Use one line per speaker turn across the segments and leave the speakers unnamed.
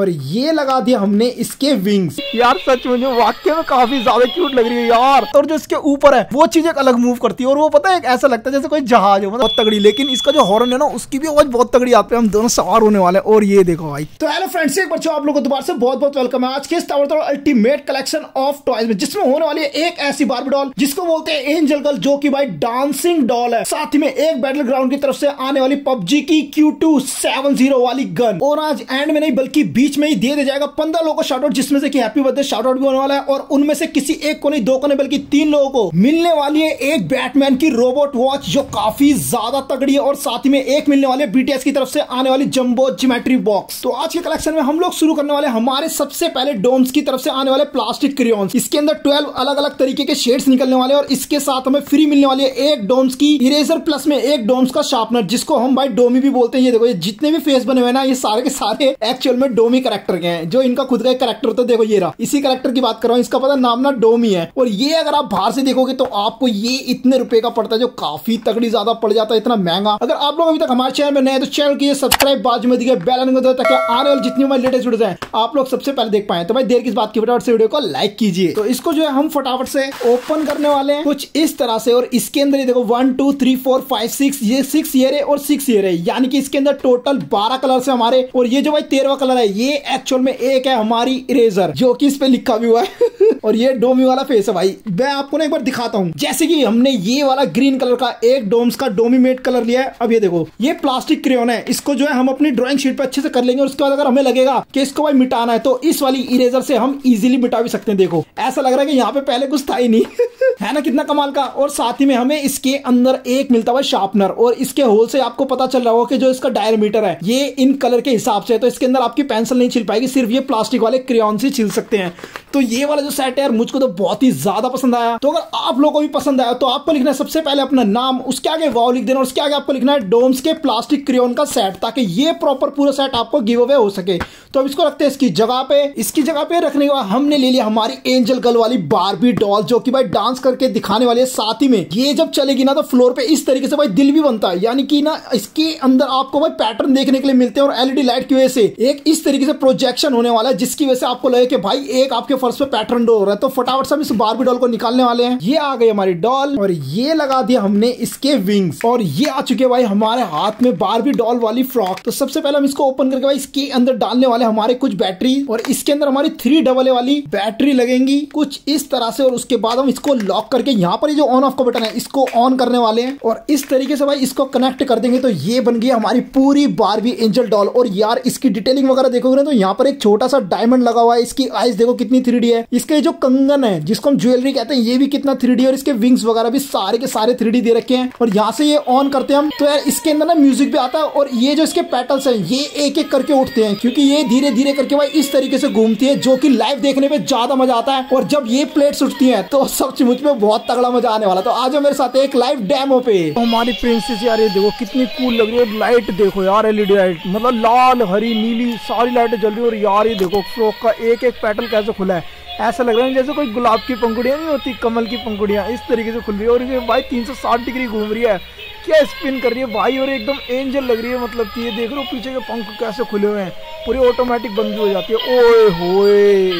और ये लगा दिया हमने इसके विंग्स
यार सच में जो वाक्य में काफ़ी ज़्यादा क्यूट लग रही है यार।
और जो इसके ऊपर है वो चीज़ एक अलग मूव करती है। और वो पता है ऐसा लगता है जैसे कोई जहाज़ हो मतलब बहुत तगड़ी। लेकिन इसका जो हॉर्न है ना उसकी भी आवाज़ बहुत तगड़ी आती है हम दोनों सवार होने वाले और ये देखो भाई। तो हेलो फ्रेंड्स एक बार आप लोगों को दोबारा से बहुत बहुत वेलकम है। आज के अल्टीमेट कलेक्शन ऑफ़ टॉयज में जिसमें होने वाली है एक ऐसी बारबी डॉल जिसको बोलते हैं एंजल गर्ल जो की भाई डांसिंग डॉल है। साथ ही में एक बैटल ग्राउंड की तरफ़ से आने वाली पबजी की क्यू टू सेवन ज़ीरो वाली गन और आज एंड में नहीं बल्कि बीच में ही दे दिया जाएगा पंद्रह लोगों को शॉर्ट आउट जिसमें से कि हैप्पी बर्थडे शॉर्ट आउट भी होने वाला है और उनमें से किसी एक को नहीं, दो को नहीं, बल्कि तीन लोगों को मिलने वाली है एक बैटमैन की रोबोट वॉच जो काफ़ी ज़्यादा तगड़ी है और साथ ही में एक मिलने वाले बीटीएस की तरफ़ से आने वाली जंबो जिमेट्री बॉक्स तो आज के कलेक्शन में हम लोग शुरू करने वाले हमारे सबसे पहले डोम्स की तरफ़ से आने वाले प्लास्टिक क्रियोन्स इसके अंदर ट्वेल्व अलग अलग तरीके के शेड्स निकलने वाले और इसके साथ हमें फ्री मिलने वाली है एक डोम्स की इरेजर प्लस में एक डोम्स का शार्पनर जिसको हम भाई डोमी भी बोलते हैं। ये देखो, ये जितने भी फेस बने हुए ना, ये सारे के सारे एक्चुअल में डोमी करेक्टर के हैं, जो इनका खुद का एक करेक्टर होता है देखो ये रहा। इसी करेक्टर की बात कर रहा हूँ, इसका पता नाम ना डोमी है। और ये अगर आप बाहर से देखोगे तो आपको ये इतने रुपए का पड़ता है, जो काफ़ी तगड़ी ज़्यादा पड़ जाता है, इतना महँगा। अगर आप लोग अभी तक हमारे चैनल में नए तो चैनल की सब्सक्राइब बाजू में दिखे बेल ताकि आने वाले जितनी हमारी लेटेस्ट वीडियो है, आप लोग सबसे पहले देख पाए। तो भाई, देर किस बात की? फटाफट से वीडियो को लाइक कीजिए। तो इसको जो है, हम फटाफट से ओपन करने वाले हैं कुछ इस तरह से, और इसके अंदर ये देखो one two three four five six ये सिक्स ईयर है और सिक्स ईयर है। यानी कि इसके अंदर टोटल बारह कलर से हमारे, और ये जो भाई तेरहवा कलर है, ये एक्चुअल में एक है हमारी इरेजर जो कि इस पे लिखा भी हुआ है। और ये डोमी वाला फेस है भाई। मैं आपको ना एक बार दिखाता हूँ। जैसे कि हमने ये वाला ग्रीन कलर का एक डोम्स का डोमी मेड कलर लिया है। अब ये देखो, ये प्लास्टिक क्रेन है। इसको जो है हम अपनी ड्रॉइंग शीट पे अच्छे से कर लेंगे और उसके बाद अगर हमें लगेगा कि इसको भाई मिटाना है तो इस वाली इरेजर से हम इजिली मिटा भी सकते हैं। देखो, ऐसा लग रहा है कि यहाँ पे पहले कुछ था ही नहीं। है ना कितना कमाल का? और साथ ही में हमें इसके अंदर एक मिलता हुआ शार्पनर और इसके होल से आपको पता चल रहा होगा कि जो इसका डायमीटर है, ये इन कलर के हिसाब से है। तो इसके अंदर आपकी पेंसिल नहीं छिल पाएगी, सिर्फ़ ये प्लास्टिक वाले क्रियन से छिल सकते हैं। तो ये वाला जो सेट है यार मुझको तो बहुत ही ज़्यादा पसंद आया। तो अगर आप लोगों को भी पसंद आया तो आपको लिखना है सबसे पहले अपना नाम, उसके आगे वाव लिख देना और उसके आगे आपको लिखना है डोम्स के प्लास्टिक क्रियोन का सेट, ताकि ये प्रॉपर पूरा सेट आपको गिव अवे हो सके। तो अब इसको रखते हैं इसकी जगह पे। इसकी जगह पे रखने के बाद हमने ले लिया हमारी एंजल गर्ल वाली बारबी डॉल, जो कि भाई डांस करके दिखाने वाली है साथ ही में। ये जब चलेगी ना तो फ्लोर पे इस तरीके से भाई दिल भी बनता है। यानी कि ना, इसके अंदर आपको भाई पैटर्न देखने के लिए मिलते हैं और एलईडी लाइट की वजह से एक इस तरीके से प्रोजेक्शन होने वाला है, जिसकी वजह से आपको लगे कि भाई एक आपके फर्श पे पैटर्न डो रहा है। तो फटाफट से हम इस बारबी डॉल को निकालने वाले हैं। ये आ गई हमारी डॉल और ये लगा दिया हमने इसके विंग्स और ये आ चुके भाई हमारे हाथ में बारबी डॉल वाली फ्रॉक तो सबसे पहले हम इसको ओपन करके भाई इसके अंदर डालने वाले हमारे कुछ बैटरी और इसके अंदर हमारी थ्री डबल ए वाली बैटरी लगेंगी। कुछ इस तरह से और उसके बाद हम इसको लॉक करके यहाँ पर जो ऑन ऑफ़ का बटन है, इसको ऑन करने वाले हैं। और इस तरीके से भाई इसको कनेक्ट कर देंगे तो ये बन गई हमारी पूरी बारबी एंजल डॉल और यार इसकी डिटेलिंग वगैरह देखोगे ना तो यहाँ पर एक छोटा सा डायमंड लगा हुआ है। इसकी आइज़ देखो कितनी थ्री है। इसके जो कंगन है, जिसको हम ज्वेलरी कहते हैं, ये भी कितना थ्री और इसके विंग्स वगैरह भी सारे के सारे थ्री दे रखे हैं। और यहाँ से ये ऑन करते हैं हम तो यार इसके अंदर ना म्यूज़िक भी आता है और ये जो इसके पेटल्स है, ये एक एक करके उठते हैं, क्योंकि ये धीरे धीरे करके भाई इस तरीके से घूमती है, जो कि लाइव देखने में ज़्यादा मज़ा आता है। और जब ये प्लेट्स उठती है तो सब मुझमें बहुत तगड़ा मज़ा आने वाला तो आज मेरे साथ एक लाइव डेमो पे।
हमारी प्रिंसेस यार, ये देखो कितनी कूल लग रही है। लाइट देखो यार एलईडी लाइट मतलब लाल, हरी, नीली, सारी लाइटें जल रही है। और यार ये देखो फ्रॉक का एक एक पेटल कैसे खुला है। ऐसा लग रहा है जैसे कोई गुलाब की पंखुड़ियाँ नहीं होती, कमल की पंखुड़ियाँ इस तरीके से खुल रही है। और ये भाई 360 डिग्री घूम रही है। क्या स्पिन कर रही है भाई? और एकदम एंजल लग रही है मतलब कि ये देख लो पीछे के पंख कैसे खुले हुए हैं। पूरी ऑटोमेटिक बंद हो जाती है। ओए होए,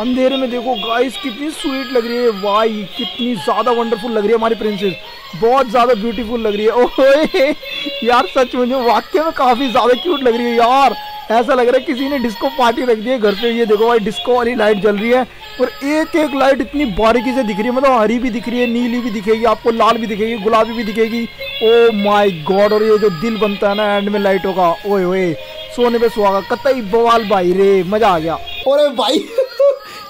अंधेरे में देखो गाइस कितनी स्वीट लग रही है। वाई कितनी ज़्यादा वंडरफुल लग रही है हमारी प्रिंसेस बहुत ज़्यादा ब्यूटीफुल लग रही है। ओए, यार सच मुझे वाक्य में काफ़ी ज़्यादा क्यूट लग रही है यार। ऐसा लग रहा है किसी ने डिस्को पार्टी रख दी है घर पे। ये देखो भाई डिस्को वाली लाइट जल रही है और एक एक लाइट इतनी बारीकी से दिख रही है मतलब हरी भी दिख रही है, नीली भी दिखेगी, आपको लाल भी दिखेगी, गुलाबी भी दिखेगी। ओ माय गॉड और ये जो दिल बनता है ना एंड में लाइटों का, ओए ओए सोने पे सुहागा, कतई बवाल भाई रे, मज़ा आ गया।
और भाई।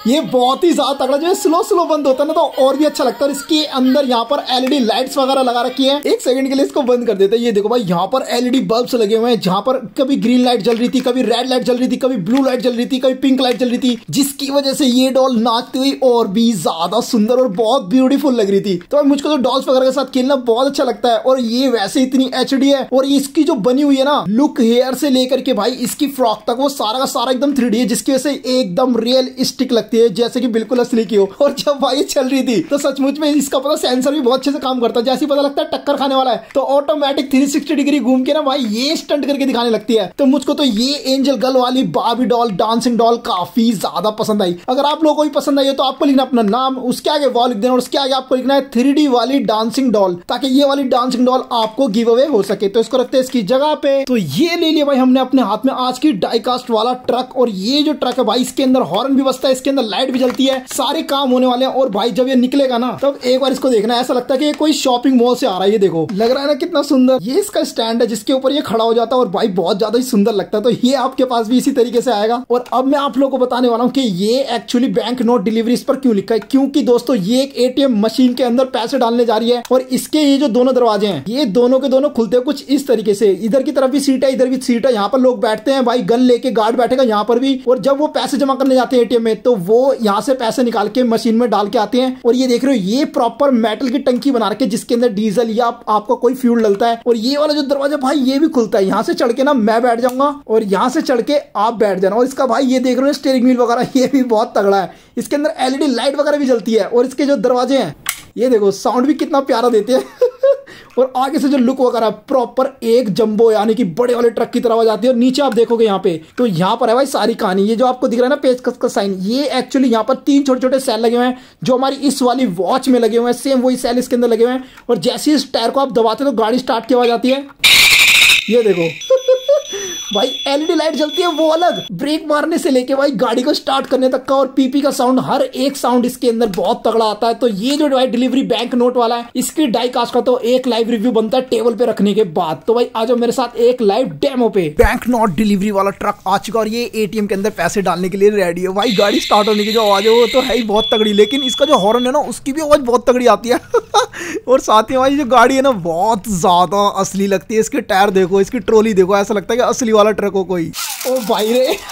ये बहुत ही ज़्यादा तगड़ा, जो है स्लो स्लो बंद होता है ना तो और भी अच्छा लगता है। इसके अंदर यहाँ पर एलईडी लाइट्स वगैरह लगा रखी है। एक सेकंड के लिए इसको बंद कर देते हैं। ये देखो भाई, यहाँ पर एलईडी बल्ब्स लगे हुए हैं, जहाँ पर कभी ग्रीन लाइट जल रही थी, कभी रेड लाइट जल रही थी, कभी ब्लू लाइट जल रही थी, कभी पिंक लाइट जल रही थी, जिसकी वजह से ये डॉल नाचती हुई और भी ज़्यादा सुंदर और बहुत ब्यूटीफुल लग रही थी। तो मुझको तो डॉल्स वगैरह के साथ खेलना बहुत अच्छा लगता है। और ये वैसे इतनी एचडी है, और इसकी जो बनी हुई है ना लुक हेयर से लेकर के भाई, इसकी फ्रॉक तक वो सारा का सारा एकदम थ्री है, जिसकी वजह से एकदम रियल स्टिक लगती लगती है जैसे कि बिल्कुल असली की हो। और जब भाई चल रही थी तो सचमुच में इसका पता सेंसर भी बहुत अच्छे से काम करता है। जैसे पता लगता है टक्कर खाने वाला है तो ऑटोमेटिक थ्री डिग्री घूम के ना भाई ये स्टंट करके दिखाने लगती है। तो मुझको तो ये एंजल गर्ल वाली बाबी डॉल डांसिंग डॉल काफ़ी ज़्यादा पसंद आई। अगर आप लोगों को भी पसंद आई है तो आपको लिखना अपना नाम, उसके आगे वॉल लिख देना, और उसके आगे आपको लिखना है थ्री वाली डांसिंग डॉल ताकि ये वाली डांसिंग डॉल आपको गिव अवे हो सके। तो इसको रखते हैं इसकी जगह पे। तो ये ले लिया भाई हमने अपने हाथ में आज की डाइकास्ट वाला ट्रक और ये जो ट्रक है भाई, इसके अंदर हॉर्न भी बसता है, इसके अंदर लाइट भी जलती है, सारे काम होने वाले हैं और भाई जब ये निकलेगा ना, तब एक बार इसको देखना ऐसा लगता है कि कोई शॉपिंग मॉल से आ रहा है, ये देखो। लग रहा है ना कितना सुंदर। ये इसका स्टैंड है जिसके ऊपर ये खड़ा हो जाता है और भाई बहुत ज़्यादा ही सुंदर लगता है। तो ये आपके पास भी इसी तरीके से आएगा। और अब मैं आप लोगों को बताने वाला हूँ कि ये एक्चुअली बैंक नोट डिलीवरी इस पर क्यों लिखा है? क्योंकि दोस्तों, ये एक एटीएम मशीन के अंदर पैसे डालने जा रही है और इसके ये जो दोनों दरवाजे हैं, ये दोनों के दोनों खुलते हैं कुछ इस तरीके से। इधर की तरफ़ भी सीट है, इधर भी सीट है। यहाँ पर लोग बैठते हैं, भाई गन लेके गार्ड बैठेगा यहाँ पर भी। और जब वो पैसे जमा करने जाते हैं एटीएम में तो वो यहाँ से पैसे निकाल के मशीन में डाल के आते हैं। और ये देख रहे हो, ये प्रॉपर मेटल की टंकी बना रखे जिसके अंदर डीजल या आपको कोई फ्यूल डलता है। और ये वाला जो दरवाज़ा भाई, ये भी खुलता है। यहाँ से चढ़ के ना मैं बैठ जाऊँगा, और यहाँ से चढ़ के आप बैठ जाना। और इसका भाई, ये देख रहे हो स्टेयरिंग व्हील वगैरह, ये भी बहुत तगड़ा है। इसके अंदर एलईडी लाइट वगैरह भी जलती है, और इसके जो दरवाजे हैं, ये देखो साउंड भी कितना प्यारा देते हैं। और आगे से जो लुक वगैरह प्रॉपर एक जंबो यानी कि बड़े वाले ट्रक की तरह आवाज़ आती है। और नीचे आप देखोगे यहाँ पे तो यहाँ पर है भाई सारी कहानी। ये जो आपको दिख रहा है ना पेज का साइन ये एक्चुअली यहाँ पर तीन छोटे छोटे सेल लगे हुए हैं, जो हमारी इस वाली वॉच में लगे हुए हैं सेम वही सेल इसके अंदर लगे हुए हैं। और जैसे इस टायर को आप दबाते तो गाड़ी स्टार्ट की आवाज़ आती है। ये देखो। भाई एलईडी लाइट जलती है, वो अलग। ब्रेक मारने से लेके भाई, गाड़ी को स्टार्ट करने तक का और पीपी का साउंड हर एक साउंड इसके अंदर बहुत तगड़ा आता है। तो ये जो भाई डिलीवरी बैंक नोट वाला है, इसकी डाई कास्ट का तो एक लाइव रिव्यू बनता है टेबल पे रखने के बाद। तो भाई आज मेरे साथ एक लाइव डेमो पे। बैंक नोट डिलीवरी वाला ट्रक आ चुका और ये एटीएम के अंदर पैसे डालने के लिए रेडी है। भाई, गाड़ी स्टार्ट होने की जो आवाज़ है, वो तो है ही बहुत तगड़ी, लेकिन इसका जो हॉर्न है ना, उसकी भी आवाज़ बहुत तगड़ी आती है। और साथ ही भाई जो गाड़ी है ना, बहुत ज़्यादा असली लगती है। इसके टायर देखो, इसकी ट्रोली देखो, ऐसा लगता है कि असली वाला ट्रक हो कोई। ओ भाई रे।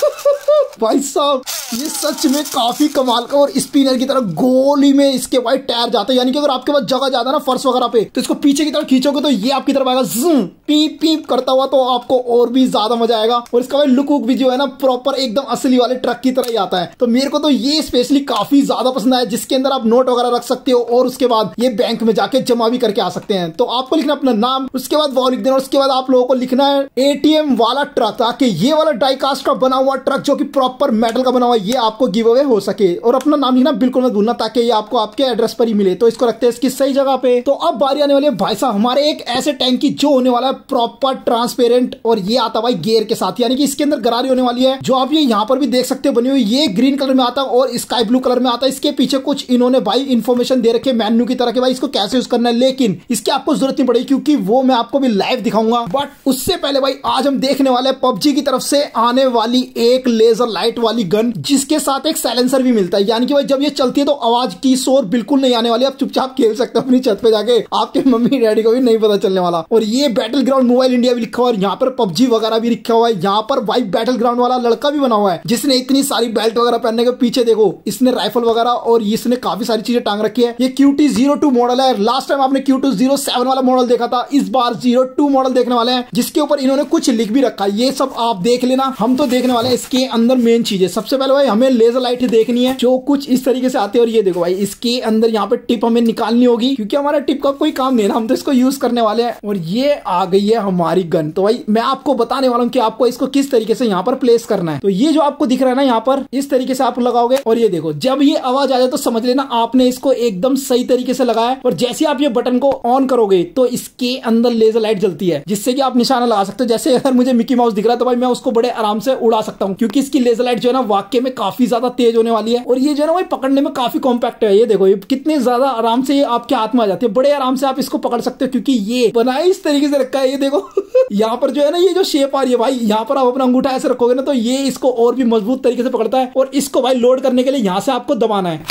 भाई साहब, ये सच में काफ़ी कमाल का और स्पिनर की तरह गोली में इसके भाई टायर जाते हैं। यानी कि अगर आपके पास जगह ज़्यादा ना, फर्श वगैरह पे तो इसको पीछे की तरफ़ खींचोगे तो ये आपकी तरफ़ आएगा, जूम, पीप पीप करता हुआ तो आपको और भी ज़्यादा मज़ा आएगा। और इसका भाई लुक वुक भी जो है ना प्रॉपर एकदम असली वाले ट्रक की तरह ही आता है। तो मेरे को तो ये स्पेशली काफ़ी ज़्यादा पसंद आया, जिसके अंदर आप नोट वगैरह रख सकते हो और उसके बाद ये बैंक में जाके जमा भी करके आ सकते हैं। तो आपको लिखना अपना नाम, उसके बाद वो लिख देना उसके बाद आप लोगों को लिखना है एटीएम वाला ट्रक ताकि ये वाला डाइकास्ट का बना हुआ ट्रक जो कि प्रॉपर मेटल का बना हुआ ये आपको गिव अवे हो सके। और अपना नाम लिखना बिल्कुल मत भूलना ताकि ये आपको आपके एड्रेस पर ही मिले। तो इसको रखते हैं इसकी सही जगह पे। तो अब बारी आने वाली है भाई साहब, हमारे एक ऐसे टैंक की जो होने वाला है प्रॉपर ट्रांसपेरेंट और ये आता भाई गेयर के साथ। यानी कि इसके अंदर गरारी होने वाली है, जो आप ये यहाँ पर भी देख सकते हो बनी हुई। ये ग्रीन कलर में आता है और स्काई ब्लू कलर में आता है। इसके पीछे कुछ इन्होंने भाई इन्फॉर्मेशन दे रखे मेन्यू की तरह के भाई इसको कैसे यूज़ करना है। लेकिन इसकी आपको ज़रूरत नहीं पड़ेगी क्योंकि वो मैं आपको भी लाइव दिखाऊँगा। बट उससे पहले भाई आज हम देखने वाले पबजी की तरफ़ से आने वाली एक लेजर लाइट वाली गन, जिसके साथ एक साइलेंसर भी मिलता है। यानी कि भाई, जब ये चलती है तो आवाज़ की शोर बिल्कुल नहीं आने वाली। आप चुपचाप खेल सकते हो अपनी छत पे जाके। आपके मम्मी डैडी को भी नहीं पता चलने वाला। और ये बैटल ग्राउंड मोबाइल इंडिया भी लिखा हुआ है यहाँ पर पबजी वगैरह भी लिखा हुआ है। यहाँ पर भाई बैटल ग्राउंड वाला लड़का भी बना हुआ है, जिसने इतनी सारी बेल्ट वगैरह पहनने के पीछे देखो, इसने राइफल वगैरह, और इसने काफ़ी सारी चीज़ें टांग रखी है। ये Q T zero two model है। लास्ट टाइम आपने क्यू टू ज़ीरो सेवन वाला मॉडल देखा था, इस बार ज़ीरो टू मॉडल देखने वाले हैं, जिसके ऊपर इन्होंने कुछ लिख भी रखा है। ये सब आप देख लेना। हम तो देखने वाले इसके अंदर मेन चीज़। सबसे पहले भाई, हमें लेजर लाइट देखनी है, जो कुछ इस तरीके से आते हैं। और ये देखो भाई, इसके अंदर यहाँ पे टिप हमें निकालनी होगी, क्योंकि हमारा टिप का कोई काम नहीं है हम तो इसको यूज़ करने वाले हैं। और ये आ गई है हमारी गन तो भाई, मैं आपको बताने वाला हूँ कि आपको इसको किस तरीके से यहाँ पर प्लेस करना है। तो ये जो आपको दिख रहा है ना यहाँ पर, इस तरीके से आप लगाओगे। और ये देखो, जब ये आवाज़ आ जाए तो समझ लेना आपने इसको एकदम सही तरीके से लगाया और जैसे आप ये बटन को ऑन करोगे तो इसके अंदर लेजर लाइट जलती है, जिससे कि आप निशाना लगा सकते हो। जैसे अगर मुझे मिकी माउस दिख रहा है तो भाई मैं उसको बड़े आराम से उड़ा सकता हूँ, क्योंकि इसकी लेजर लाइट जो है ना, वाक्य में काफ़ी ज़्यादा तेज होने वाली है। और ये जो है ना, भाई पकड़ने में काफ़ी कॉम्पैक्ट है, ये देखो, ये कितने ज़्यादा आराम से ये आपके हाथ में आ जाती है। बड़े आराम से आप इसको पकड़ सकते हो, क्योंकि ये बनाया इस तरीके से रखा है, ये देखो। यहाँ पर जो है ना, ये जो शेप आ रही है भाई, यहाँ पर आप अपना अंगूठा ऐसे रखोगे ना तो ये इसको और भी मज़बूत तरीके से पकड़ता है, और इसको भाई लोड करने के लिए यहाँ से आपको दबाना है।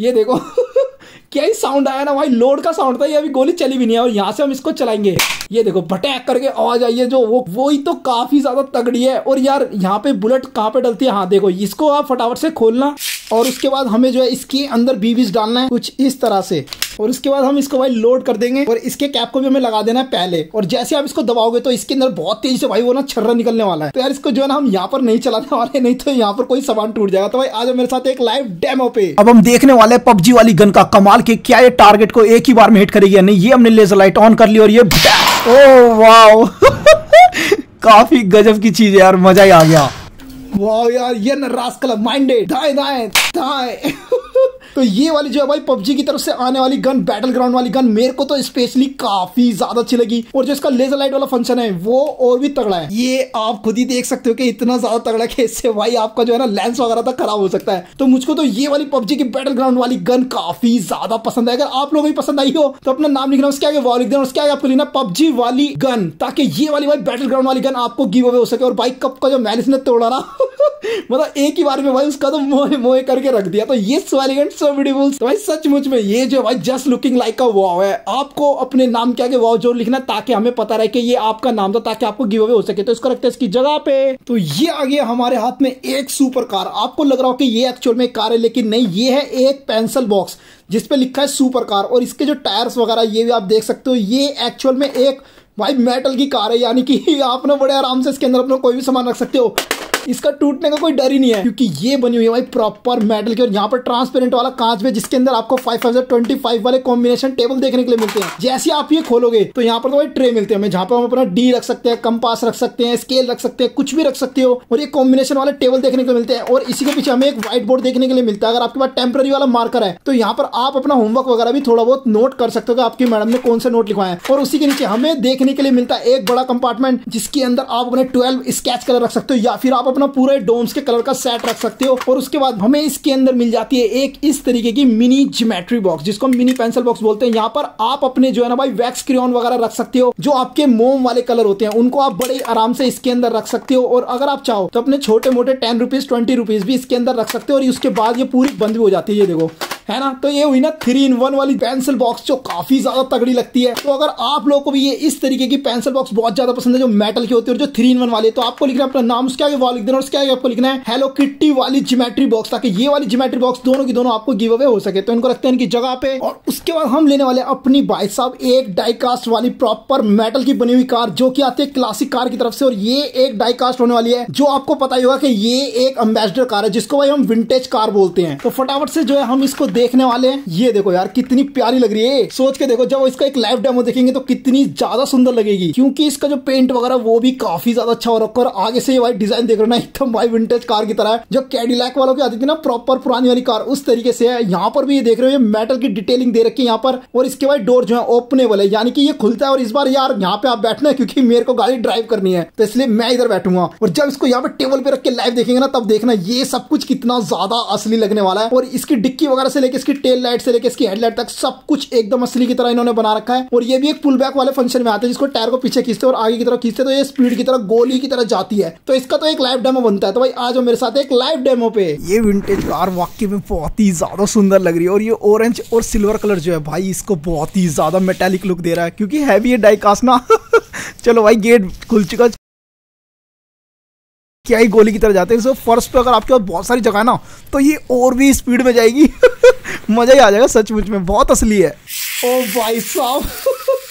ये देखो। क्या ही साउंड आया ना भाई? लोड का साउंड था ये, अभी गोली चली भी नहीं है और यहाँ से हम इसको चलाएँगे। ये देखो भटैक करके आवाज़ आई है जो, वो वो ही तो काफ़ी ज़्यादा तगड़ी है। और यार, यहाँ पे बुलेट कहाँ पे डलती है? हाँ देखो, इसको आप फटाफट से खोलना। और उसके बाद हमें जो है इसके अंदर बीबीज डालना है कुछ इस तरह से। और उसके बाद हम इसको भाई लोड कर देंगे और इसके कैप को भी हमें लगा देना है पहले। और जैसे आप इसको दबाओगे तो इसके अंदर बहुत तेज़ी से भाई वो ना छर्रा निकलने वाला है। तो यार इसको जो है ना हम यहाँ पर नहीं चलाने वाले नहीं तो यहाँ पर कोई सामान टूट जाएगा। तो भाई आज मेरे साथ एक लाइव डेमो पे। अब हम देखने वाले पबजी वाली गन का कमाल के क्या ये टारगेट को एक ही बार में हिट करेगी नहीं, ये हमने लेजर लाइट ऑन कर ली और ये ओ वाह काफ़ी गजब की चीज़ है यार, मज़ा ही आ गया। वाह यार, ये न रास्कल माइंडेड दाएँ दाएँ दाएँ तो ये वाली जो है भाई, पबजी की तरफ़ से आने वाली गन बैटल ग्राउंड वाली गन मेरे को तो स्पेशली काफ़ी ज़्यादा अच्छी लगी। और जो इसका लेजर लाइट वाला फ़ंक्शन है, वो और भी तगड़ा है। ये आप खुद ही देख सकते हो कि इतना ज़्यादा तगड़ा कि इससे भाई आपका जो है ना लेंस वगैरह तक खराब हो सकता है। तो मुझको तो ये वाली पबजी की बैटल ग्राउंड वाली गन काफ़ी ज़्यादा पसंद है। अगर आप लोगों को पसंद आई हो तो अपना नाम लिखना, उसके आगे वॉल लिख देना, उसके आगे आपको लिखना पबजी वाली गन ताकि ये वाली भाई बैटल ग्राउंड वाली गन आपको गिव अवे हो सके। और भाई कब का जो मैलिस ने तोड़ा ना मतलब एक ही बार में भाई उसका तो मोह मोह करके रख दिया। तो ये स्वालिगेंट सो ब्यूटीफुल तो भाई सचमुच में ये जो भाई जस्ट लुकिंग लाइक का वाव है, आपको अपने नाम के आगे वाव ज़ोर लिखना ताकि हमें पता रहे कि ये आपका नाम था, ताकि आपको गिव अवे हो सके। तो इसको रखते हैं इसकी जगह पे। तो ये आ गया हमारे हाथ में एक सुपर कार आपको लग रहा हो कि ये एक्चुअल में कार है, लेकिन नहीं, ये है एक पेंसिल बॉक्स जिसपे लिखा है सुपर कार और इसके जो टायर्स वगैरह, ये भी आप देख सकते हो, ये एक्चुअल में एक भाई मेटल की कार है, यानी कि आप ना बड़े आराम से इसके अंदर अपना कोई भी सामान रख सकते हो। इसका टूटने का कोई डर ही नहीं है, क्योंकि ये बनी हुई है भाई प्रॉपर मेटल की, और यहाँ पर ट्रांसपेरेंट वाला कांच में जिसके अंदर आपको फाइव थाउज़ेंड ट्वेंटी फाइव वाले कॉम्बिनेशन टेबल देखने के लिए मिलते हैं। जैसे आप ये खोलोगे तो यहाँ पर तो भाई ट्रे मिलते हैं जहाँ पर हम अपना डी रख सकते हैं कंपास रख सकते हैं स्केल रख सकते हैं, कुछ भी रख सकते हो, और ये कॉम्बिनेशन वाले टेबल देखने को मिलते हैं। और इसी के पीछे हमें एक व्हाइट बोर्ड देखने के लिए मिलता है, अगर आपके पास टेम्पररी वाला मार्कर है तो यहाँ पर आप अपना होमवर्क वगैरह भी थोड़ा बहुत नोट कर सकते हो आपकी मैडम ने कौन सा नोट लिखवाया है। और उसी के नीचे हमें देखने के लिए मिलता है एक बड़ा कंपार्टमेंट जिसके अंदर आप अपने ट्वेल्व स्केच कलर रख सकते हो, या फिर आप अपना पूरे डोम्स के कलर का सेट रख सकते हो, और उसके बाद हमें इसके अंदर मिल जाती है एक इस तरीके की मिनी ज्योमेट्री बॉक्स जिसको मिनी पेंसिल बॉक्स बोलते हैं। यहाँ पर आप अपने जो है ना भाई वैक्स क्रियन वगैरह रख सकते हो, जो आपके मोम वाले कलर होते हैं, उनको आप बड़े आराम से इसके अंदर रख सकते हो, और अगर आप चाहो तो अपने छोटे मोटे टेन रुपीज़ ट्वेंटी रुपीज़ भी इसके अंदर रख सकते हो, और उसके बाद ये पूरी बंद भी हो जाती है, ये देखो। है ना? तो ये हुई ना थ्री इन वन वाली पेंसिल बॉक्स जो काफ़ी ज़्यादा तगड़ी लगती है। तो अगर आप लोगों को भी ये इस तरीके की पेंसिल बॉक्स बहुत ज़्यादा पसंद है, जो मेटल की होती है और जो थ्री इन वन वाली तो आपको लिखना अपना नाम, उसके आगे वो लिख देना उसके आगे आपको लिखना है हेलो किट्टी वाली जिमेट्री बॉक्स ताकि ये वाली जिमेट्री बॉक्स दोनों की दोनों आपको गिव अवे हो सके। तो इनको रखते हैं इनकी जगह पे और उसके बाद हम लेने वाले अपनी भाई साहब एक डाइकास्ट वाली प्रॉपर मेटल की बनी हुई कार जो की आती है क्लासिक कार की तरफ़ से। और ये एक डाइकास्ट होने वाली है, जो आपको पता ही होगा कि ये एक अम्बेसडर कार है, जिसको भाई हम विंटेज कार बोलते हैं। तो फटाफट से जो है, हम इसको देखने वाले हैं। ये देखो यार, कितनी प्यारी लग रही है। सोच के देखो, जब इसका एक लाइव डेमो देखेंगे तो कितनी ज़्यादा सुंदर लगेगी। क्योंकि इसका जो पेंट वगैरह, वो भी काफ़ी ज़्यादा अच्छा हो रखा और आगे से भाई डिज़ाइन देख रहे ना, एकदम भाई विंटेज कार की तरह है। जो कैडिलैक वालों की आती थी ना प्रॉपर पुरानी वाली कार उस तरीके से है। यहाँ पर भी ये देख रहे हो, ये मेटल की डिटेलिंग दे रखी है यहाँ पर। और इसके बाद डोर जो है ओपनेबल है। यानी कि ये खुलता है और इस बार यार, यहाँ पे आप बैठना है, क्योंकि मेरे को गाड़ी ड्राइव करनी है। तो इसलिए मैं इधर बैठूँगा। और जब इसको यहाँ पे टेबल पे रख के लाइव देखेंगे ना, तब देखना ये सब कुछ कितना ज़्यादा असली लगने वाला है। और इसकी डिक्की वगैरह से लेकर इसकी टेल लाइट से लेकर इसकी हेडलाइट तक सब कुछ एकदम असली की तरह इन्होंने बना रखा है। और ये भी एक पुल बैक वाले फ़ंक्शन में आते हैं, जिसको टायर को पीछे खींचते और आगे की तरफ़ खींचते तो ये स्पीड की तरह, गोली की तरह जाती है। तो इसका तो एक लाइव डेमो बनता है। तो भाई, आज मेरे साथ एक लाइव डेमो पे। ये विंटेज कार वाक्य में बहुत ही ज़्यादा सुंदर लग रही है। और ये ऑरेंज और सिल्वर कलर जो है, भाई, इसको बहुत ही ज़्यादा मेटेलिक लुक दे रहा है, क्योंकि हैवी है डाइकास्ट ना। चलो भाई गेट खुल चुका क्या ही गोली की तरह जाते हैं। सो फ़र्स्ट पे अगर आपके पास बहुत सारी जगह ना तो ये और भी स्पीड में जाएगी। मज़ा ही आ जाएगा सचमुच में। बहुत असली है। ओ भाई साहब।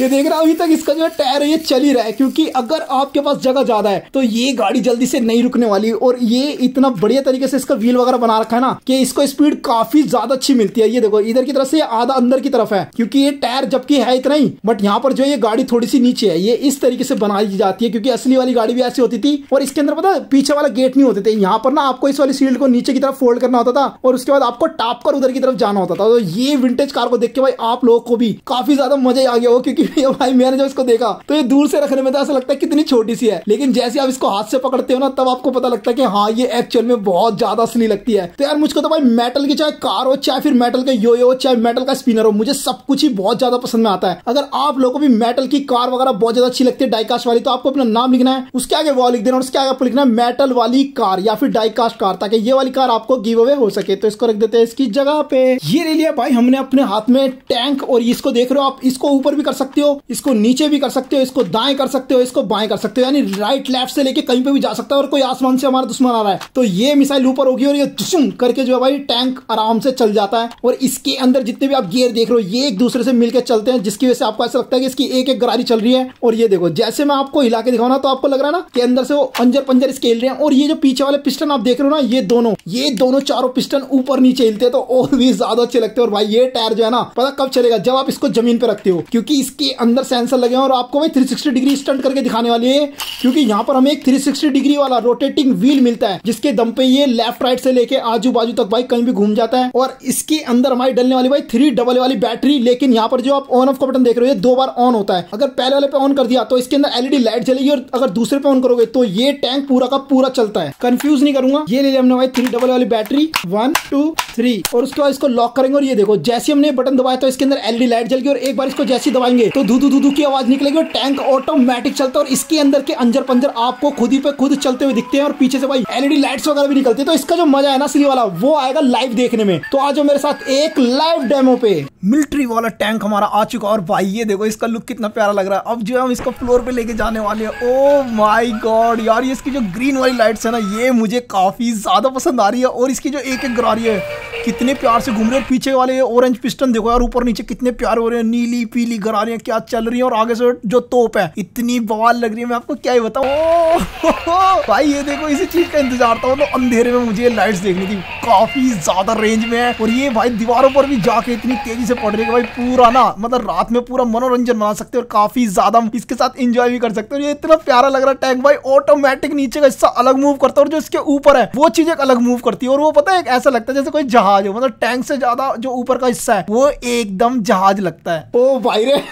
ये देख रहा अभी तक इसका जो है टायर है, ये चल ही रहा है, क्योंकि अगर आपके पास जगह ज़्यादा है तो ये गाड़ी जल्दी से नहीं रुकने वाली। और ये इतना बढ़िया तरीके से इसका व्हील वगैरह बना रखा है ना, कि इसको स्पीड काफ़ी ज़्यादा अच्छी मिलती है। ये देखो, इधर की तरफ़ से आधा अंदर की तरफ़ है, क्योंकि ये टायर जबकि है इतना ही बट यहाँ पर जो ये गाड़ी थोड़ी सी नीचे है। ये इस तरीके से बनाई जाती है, क्योंकि असली वाली गाड़ी भी ऐसी होती थी, और इसके अंदर पता पीछे वाला गेट नहीं होते थे। यहाँ पर ना आपको इस वाली सील्ड को नीचे की तरफ़ फोल्ड करना होता था, और उसके बाद आपको टाप कर उधर की तरफ़ जाना होता था। तो ये विंटेज कार को देख के भाई आप लोगों को भी काफ़ी ज़्यादा मज़ा आ गया हो, क्योंकि भाई मैंने जब इसको देखा तो ये दूर से रखने में तो ऐसा लगता है कितनी छोटी सी है। लेकिन जैसे आप इसको हाथ से पकड़ते हो ना, तब आपको पता लगता है कि हाँ ये एक्चुअल में बहुत ज़्यादा असली लगती है। तो यार, मुझको तो भाई मेटल की चाहे कार हो, चाहे फिर मेटल का यो हो, चाहे मेटल का स्पिनर हो, मुझे सब कुछ ही बहुत ज़्यादा पसंद में आता है। अगर आप लोगों को भी मेटल की कार वगैरह बहुत ज़्यादा अच्छी लगती है डाइकास्ट वाली तो आपको अपना नाम लिखना है, उसके आगे वो लिख देना, और उसके आगे आपको लिखना है मेटल वाली कार या फिर डाइकास्ट कार ताकि ये वाली कार आपको गिव अवे हो सके। तो इसको रख देते हैं इसकी जगह पे। ये ले लिया भाई, हमने अपने हाथ में टैंक और इसको देख रहे हो आप, इसको ऊपर भी कर सकते हो, इसको नीचे भी कर सकते हो, इसको दाएँ कर सकते हो, इसको बाएँ कर सकते हो, यानी राइट लेफ़्ट से लेके कहीं पे भी जा सकता है और कोई आसमान से हमारा दुश्मन आ रहा है। तो ये मिसाइल ऊपर होगी और ये दुश्मन करके जो है भाई टैंक आराम से चल जाता है और इसके अंदर जितने भी आप गियर देख रहे हो, ये एक दूसरे से मिलकर चलते हैं, जिसकी वजह से आपको ऐसा लगता है कि इसकी एक एक गरारी चल रही है। और ये देखो, जैसे मैं आपको हिला के दिखाऊँ तो आपको लग रहा है ना कि अंदर से वो पंजर पंजर इसके हिल रहे हैं और ये जो पीछे वाले पिस्टन आप देख रहे हो ना, ये दोनों ये दोनों चारों पिस्टन ऊपर नीचे हिलते हैं तो और भी ज़्यादा अच्छे लगते हैं। और भाई ये टायर जो है ना, पता कब चलेगा? जब आप इसको ज़मीन पे रखते हो। क्योंकि इसके अंदर सेंसर लगे हैं और आपको भाई 360 डिग्री स्टंट करके दिखाने वाली है। क्योंकि यहाँ पर हमें एक 360 डिग्री वाला रोटेटिंग व्हील मिलता है, जिसके दम पे ये लेफ़्ट राइट से लेके आजू बाजू तक भाई कहीं भी घूम जाता है। और इसके अंदर हमारी डलने वाली भाई थ्री डबल वाली बैटरी लेकिन यहाँ पर जो आप ऑन ऑफ़ का बटन देख रहे हो दो बार ऑन होता है। अगर पहले वाले पे ऑन कर दिया तो इसके अंदर एलईडी लाइट चलेगी और अगर दूसरे पे ऑन करोगे तो ये टैंक पूरा का पूरा चलता है। कंफ्यूज नहीं करूँगा। ये ले लिया हमने भाई थ्री डबल वाली बैटरी वन टू थ्री और उसके बाद इसको लॉक करेंगे और ये देखो, जैसे हमने बटन दबाया तो इसके अंदर एलईडी लाइट जल गई और एक बार इसको जैसे दबाएँगे तो धू धू की आवाज़ निकलेगी और टैंक ऑटोमेटिक चलता है और इसके अंदर के अंजर पंजर आपको खुद ही पे खुद चलते हुए दिखते हैं और पीछे से भाई एलईडी लाइट्स वगैरह भी निकलती है। तो इसका जो मज़ा है ना असली वाला, वो आएगा लाइव देखने में। तो आज मेरे साथ एक लाइव डेमो पे मिलिट्री वाला टैंक हमारा आ चुका और भाई ये देखो, इसका लुक कितना प्यारा लग रहा है। अब जो है हम इसको फ्लोर पे लेके जाने वाले हैं। ओ माय गॉड यार, ये इसकी जो ग्रीन वाली लाइट्स है ना, ये मुझे काफ़ी ज़्यादा पसंद आ रही है और इसकी जो एक एक गरारी है, कितने प्यार से घूम रहे हैं। पीछे वाले ऑरेंज पिस्टन देखो यार, ऊपर नीचे कितने प्यार हो रहे हैं। नीली, पीली गरारियाँ क्या चल रही हैं और आगे से जो तोप है, इतनी बवाल लग रही है, मैं आपको क्या ही बताऊँ। भाई, ये देखो, इसी चीज़ का इंतज़ार था तो अंधेरे में मुझे लाइट्स देखनी थी। काफ़ी ज़्यादा रेंज में है, और ये भाई दीवारों पर भी जाके इतनी तेज़ी से पड़ रही है भाई पूरा ना मतलब रात में पूरा मनोरंजन बना सकते और काफ़ी ज़्यादा इसके साथ इंजॉय भी कर सकते हो। ये इतना प्यारा लग रहा है टैंक भाई ऑटोमेटिक नीचे का हिस्सा अलग मूव करता है और जो इसके ऊपर है, वो चीज़ एक अलग मूव करती है। और वो पता है ऐसा लगता है जैसे कोई जहाज़ हो मतलब टैंक से ज़्यादा जो ऊपर का हिस्सा है, वो एकदम जहाज़ लगता है।
ओ भाई रे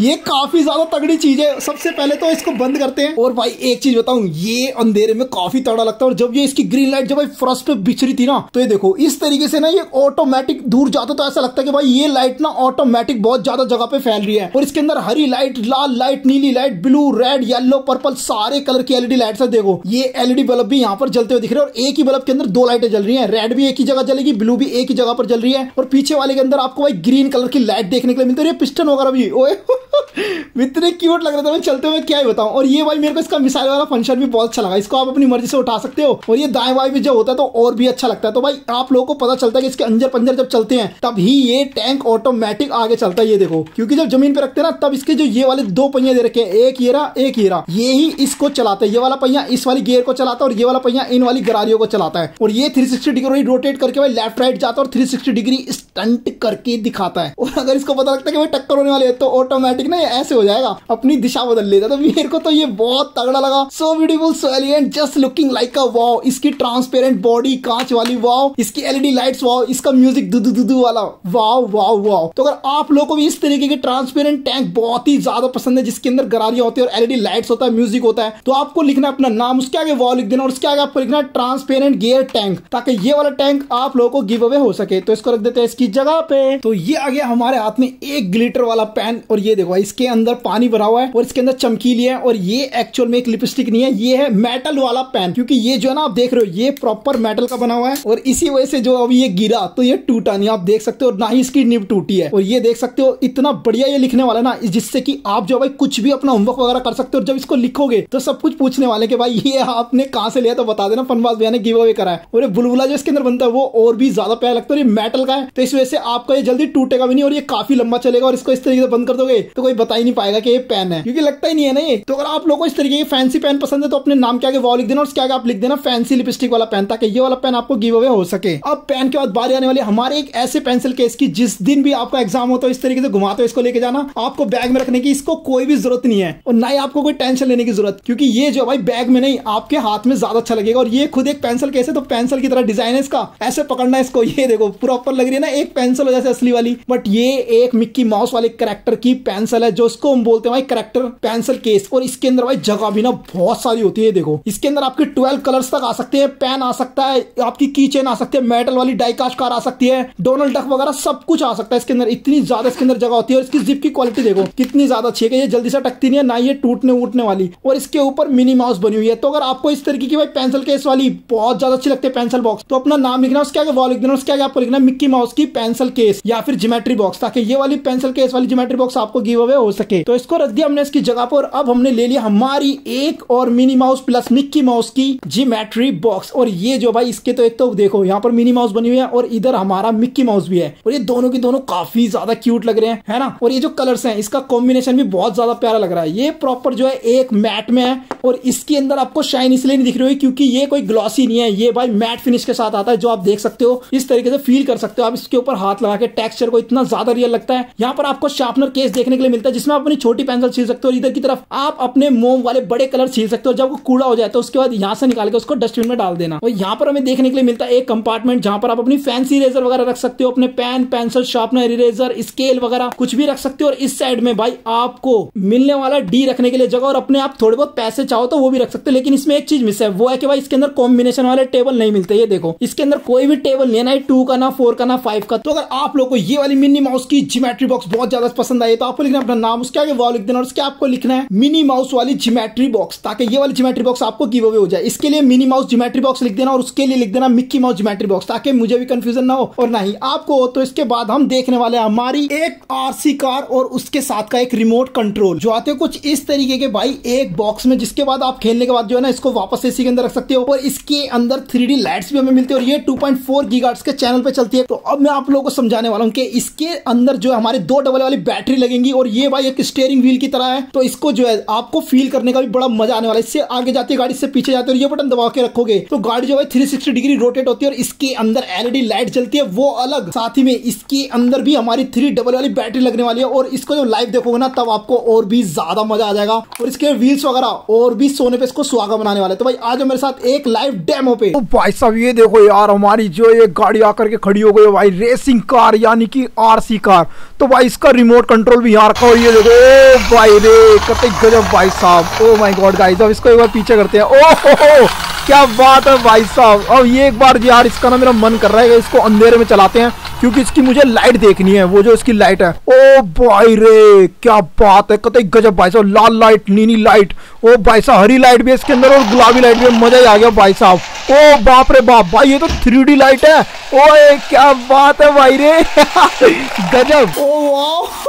ये काफ़ी ज़्यादा तगड़ी चीज़ है। सबसे पहले तो इसको बंद करते हैं।
और भाई, एक चीज़ बताऊँ, ये अंधेरे में काफ़ी तगड़ा लगता है। और जब ये इसकी ग्रीन लाइट जब भाई फ़र्स्ट पे बिछरी थी ना तो ये देखो, इस तरीके से ना ये ऑटोमेटिक दूर जाता तो ऐसा लगता है कि भाई ये लाइट ना ऑटोमेटिक बहुत ज़्यादा जगह पे फैल रही है। और इसके अंदर हरी लाइट लाल लाइट नीली light blue red yellow purple सारे कलर की एलईडी लाइट है, देखो। ये एलईडी बल्ब भी यहाँ पर जलते हुए दिख रहे हैं, और एक ही बल्ब के अंदर दो लाइटें जल रही है। रेड भी एक ही जगह जलेगी ब्लू भी एक ही जगह पर जल रही है। और पीछे वाले के अंदर आपको भाई ग्रीन कलर की लाइट देखने के लिए मिलती है। पिस्टन वगैरह भी, ओए इतने क्यूट लग रहे थे, मैं चलते हुए क्या ही बताऊँ? और ये भाई मेरे को इसका मिसाइल वाला फ़ंक्शन भी बहुत अच्छा लगा। इसको आप अपनी मर्ज़ी से उठा सकते हो। और ये दाएँ बाएँ भी जब होता है तो और भी अच्छा लगता है। तो भाई, आप लोगों को पता चलता है कि इसके अंजर पंजर जब चलते हैं तब ही ये टैंक ऑटोमेटिक आगे चलता है, ये देखो। क्योंकि जब ज़मीन पे रखते हैं ना, तब इसके जो ये वाले दो पहिया दे रखे हैं, एक ये रहा, एक ये रहा। ये ही इसको चलाता है। ये वाला पहिया इस वाली गियर को चलाता है और ये वाला पहिया इन वाली गरारियों को चलाता है। और ये थ्री सिक्सटी डिग्री रोटेट करके भाई लेफ़्ट राइट जाता है और थ्री डिग्री स्टंट करके दिखाता है। और अगर इसको पता लगता है कि भाई टक्कर होने वाले तो ऑटोमेटिक ना ऐसे हो जाएगा। अपनी दिशा बदल लेता। तो मेरे को तो ये बहुत तगड़ा लगा। So beautiful so elegant just looking like a wow इसकी ट्रांसपेरेंट बॉडी कांच वाली वाओ इसकी एलईडी लाइट्स वाओ इसका म्यूज़िक दुदू दुदू वाला। वाओ वाओ वाओ तो अगर आप लोगों को भी इस तरीके के ट्रांसपेरेंट टैंक बहुत ही ज़्यादा पसंद है, जिसके अंदर गरारियाँ होती है और एलईडी लाइट्स होता है म्यूज़िक होता है तो आपको लिखना अपना नाम, उसके आगे वाओ लिख देना और उसके आगे आपको लिखना ट्रांसपेरेंट गियर टैंक ताकि ये वाला टैंक आप लोगों को गिव अवे हो सके। तो इसको रख देते हैं इसकी जगह पे। तो ये आ गया हमारे हाथ में एक ग्लिटर वाला पेन और ये देखो इसके अंदर पानी भरा हुआ है और इसके अंदर चमकीली है और ये एक्चुअल में एक लिपस्टिक नहीं है, ये है मेटल वाला पेन क्योंकि ये जो है ना, आप देख रहे हो, ये प्रॉपर मेटल का बना हुआ है और इसी वजह से जो अभी ये गिरा तो ये टूटा नहीं। आप देख सकते हो और ना ही इसकी निब टूटी है। और ये देख सकते हो, इतना बढ़िया ये लिखने वाला है ना जिससे कि आप जो भाई कुछ भी अपना होमवर्क वगैरह कर सकते हो और जब इसको लिखोगे तो सब कुछ पूछने वाले कि भाई, ये आपने कहाँ से लिया तो बता देना। फनबाज भैया ने गिव अवे करा है। और ये बुलबुला जो इसके अंदर बनता है, वो और भी ज़्यादा प्यारा लगता है ये मेटल का है। तो इस वजह से आपका ये जल्दी टूटेगा भी नहीं और ये काफ़ी लंबा चलेगा और इसको इस तरीके से बंद कर दोगे। तो कोई बता ही नहीं पाएगा कि ये पेन है, क्योंकि लगता ही नहीं है ना ये। तो अगर आप लोगों को इस तरीके की फैंसी पेन पसंद है तो अपने नाम के आगे वॉल लिख देना और उसके आगे आप लिख देना फैंसी लिपस्टिक वाला पेन ताकि ये वाला पेन आपको गिव अवे हो सके। अब पेन के बाद बारी आने वाली हमारे एक ऐसे पेंसिल केस की, जिस दिन भी आपका एग्ज़ाम हो तो इस तरीके से घुमाते हो इसको लेके जाना। आपको बैग में रखने की इसको कोई भी ज़रूरत नहीं है, और ना ही आपको कोई टेंशन लेने की ज़रूरत, क्योंकि ये जो भाई बैग में नहीं, आपके हाथ में ज़्यादा अच्छा लगेगा। और ये खुद एक पेंसिल केस है तो पेंसिल की तरह डिज़ाइन है इसका। ऐसे पकड़ना इसको। ये देखो प्रॉपर लग रही है ना, एक पेंसिल हो जैसे असली वाली। बट ये एक मिक्की माउस वाले करेक्टर की पेंसिल है, जो इसको हम बोलते हैं भाई करेक्टर पेंसिल केस और इसके अंदर भाई जगह भी ना बहुत सारी होती है, देखो। इसके अंदर आपके ट्वेल्व कलर्स तक आ सकते हैं पेन आ सकता है, आपकी की चेन आ सकती है मेटल वाली डाइकास्ट कार आ सकती है डोनल्ड डक वगैरह सब कुछ आ सकता है इसके अंदर। इतनी ज़्यादा इसके अंदर जगह होती है, और इसकी जिप की क्वालिटी देखो, कितनी ज़्यादा अच्छी है ये जल्दी से टकती नहीं है, ना ये टूटने उठने वाली, और इसके ऊपर मिनी माउस बनी हुई है। तो अगर आपको इस तरीके की भाई पेंसिल केस वाली बहुत ज़्यादा अच्छी लगती है पेंसिल बॉक्स तो अपना नाम लिखना, उसके आगे वॉल लिख देना उसके आगे आपको लिखना मिक्की माउस की पेंसिल केस या फिर ज्योमेट्री बॉक्स ताकि ये वाली पेंसिल केस वाली ज्योमेट्री बॉक्स आपको गिव गिव अवे हो सके। तो इसको रख दिया हमने इसकी जगह पर। अब हमने ले लिया हमारी एक और Minnie Mouse plus Mickey Mouse की जीमेट्री बॉक्स और ये जो भाई, इसके तो एक तो देखो, यहाँ पर मिनी माउस बनी हुई है और इधर हमारा मिक्की माउस भी है। और ये दोनों की दोनों काफ़ी ज़्यादा क्यूट लग रहे हैं, है ना? और ये जो कलर्स हैं, इसका कॉम्बिनेशन भी बहुत ज़्यादा प्यारा लग रहा है। ये प्रॉपर जो है, एक मैट में है और इसके अंदर आपको शाइन इसलिए नहीं दिख रही हुई क्योंकि ये कोई ग्लॉसी नहीं है। ये भाई मैट फिनिश के साथ आता है, जो आप देख सकते हो। इस तरीके से फील कर सकते हो। आप इसके ऊपर हाथ लगा के टेक्सचर को इतना ज़्यादा रियल लगता है। यहाँ पर आपको शार्पनर केस देखने के मिलता है, जिसमें आप अपनी छोटी पेंसिल छील सकते हो इधर की तरफ़ आप अपने मोम वाले बड़े कलर छील सकते हो। जब वो कूड़ा हो जाए तो उसके बाद यहाँ से निकाल के उसको डस्टबिन में डाल देना। और यहाँ पर हमें देखने के लिए मिलता है एक कंपार्टमेंट जहाँ पर आप अपनी फैंसी इरेजर वगैरह रख सकते हो, अपने pen pencil sharpener eraser scale वगैरह कुछ भी रख सकते हो। और इस साइड में भाई आपको मिलने वाला डी रखने के लिए जगह और अपने आप थोड़े बहुत पैसे चाहो तो वो भी रख सकते हो। लेकिन इसमें एक चीज़ मिस है, वो है कि भाई इसके अंदर कॉम्बिनेशन वाले टेबल नहीं मिलते। ये देखो, इसके अंदर कोई भी टेबल नहीं है, ना टू का, ना फोर का, ना फाइव का। तो अगर आप लोग को ये वाली मिनी माउस की जिमेट्री बॉक्स बहुत ज़्यादा पसंद आई तो आपको लिखना अपना नाम, उसके आगे वॉल लिख देना और उसके आपको लिखना है मिनी माउस वाली जिमेट्री बॉक्स ताकि ये वाली जिमेट्री बॉक्स आपको गिव अवे हो जाए। इसके लिए मिनी माउस जिमेट्री बॉक्स लिख देना और उसके लिए लिख देना मिक्की माउस जिमेट्री बॉक्स ताकि मुझे भी कंफ्यूजन ना हो और नहीं आपको हो। तो इसके बाद हम देखने वाले हैं हमारी एक आरसी कार और उसके साथ का एक रिमोट कंट्रोल जो आते हैं कुछ इस तरीके के भाई एक बॉक्स में, जिसके बाद आप खेलने के बाद जो है ना, इसको वापस एसी के अंदर रख सकते हो और इसके अंदर थ्री लाइट्स भी हमें मिलती है और ये टू पॉइंट के चैनल पे चलती है। तो अब मैं आप लोगों को समझाने वाला हूँ कि इसके अंदर जो है हमारे दो डबल वाली बैटरी लगेंगी और ये भाई एक स्टेयरिंग व्हील की तरह है तो इसको जो है आपको फील करने का भी बड़ा मज़ा आने वाला है। इससे आगे जाती है गाड़ी से पीछे जाती और ये बटन दबा के रखोगे तो गाड़ी जो है थ्री डिग्री रोटेट होती है और इसके अंदर एलईडी लाइट जलती है, वो अलग। साथ ही में इसके अंदर भी हमारी थ्री डबल वाली बैटरी लगने वाली है और इसको जब लाइव देखोगे ना, तब आपको और भी ज़्यादा मज़ा आ जाएगा। और इसके व्हील्स वगैरह और भी सोने पे इसको सुहागा बनाने वाले तो भाई, आज मेरे साथ एक लाइव डेमो पे।
तो भाई साहब, ये देखो यार, हमारी जो ये गाड़ी आकर के खड़ी हो गई भाई रेसिंग कार यानी कि आरसी कार तो भाई, इसका रिमोट कंट्रोल भी यहाँ रखा हुआ ये देखो ओ भाई रे कतई गजब भाई साहब। ओ माय गॉड गाइस अब इसको एक बार पीछे करते हैं। ओ हो, हो क्या बात है भाई साहब। अब ये एक बार यार इसका ना मेरा मन कर रहा है इसको अंधेरे में चलाते हैं क्योंकि इसकी मुझे लाइट देखनी है वो जो इसकी लाइट है। ओ भाई रे क्या बात है कतई गजब भाई साहब। लाल लाइट नीली लाइट ओ भाई साहब हरी लाइट भी है इसके अंदर और गुलाबी लाइट भी मज़ा ही आ गया भाई साहब। ओ बाप रे बाप भाई ये तो थ्री लाइट है। ओए क्या बात है भाई रे। गजब।
ओ वाह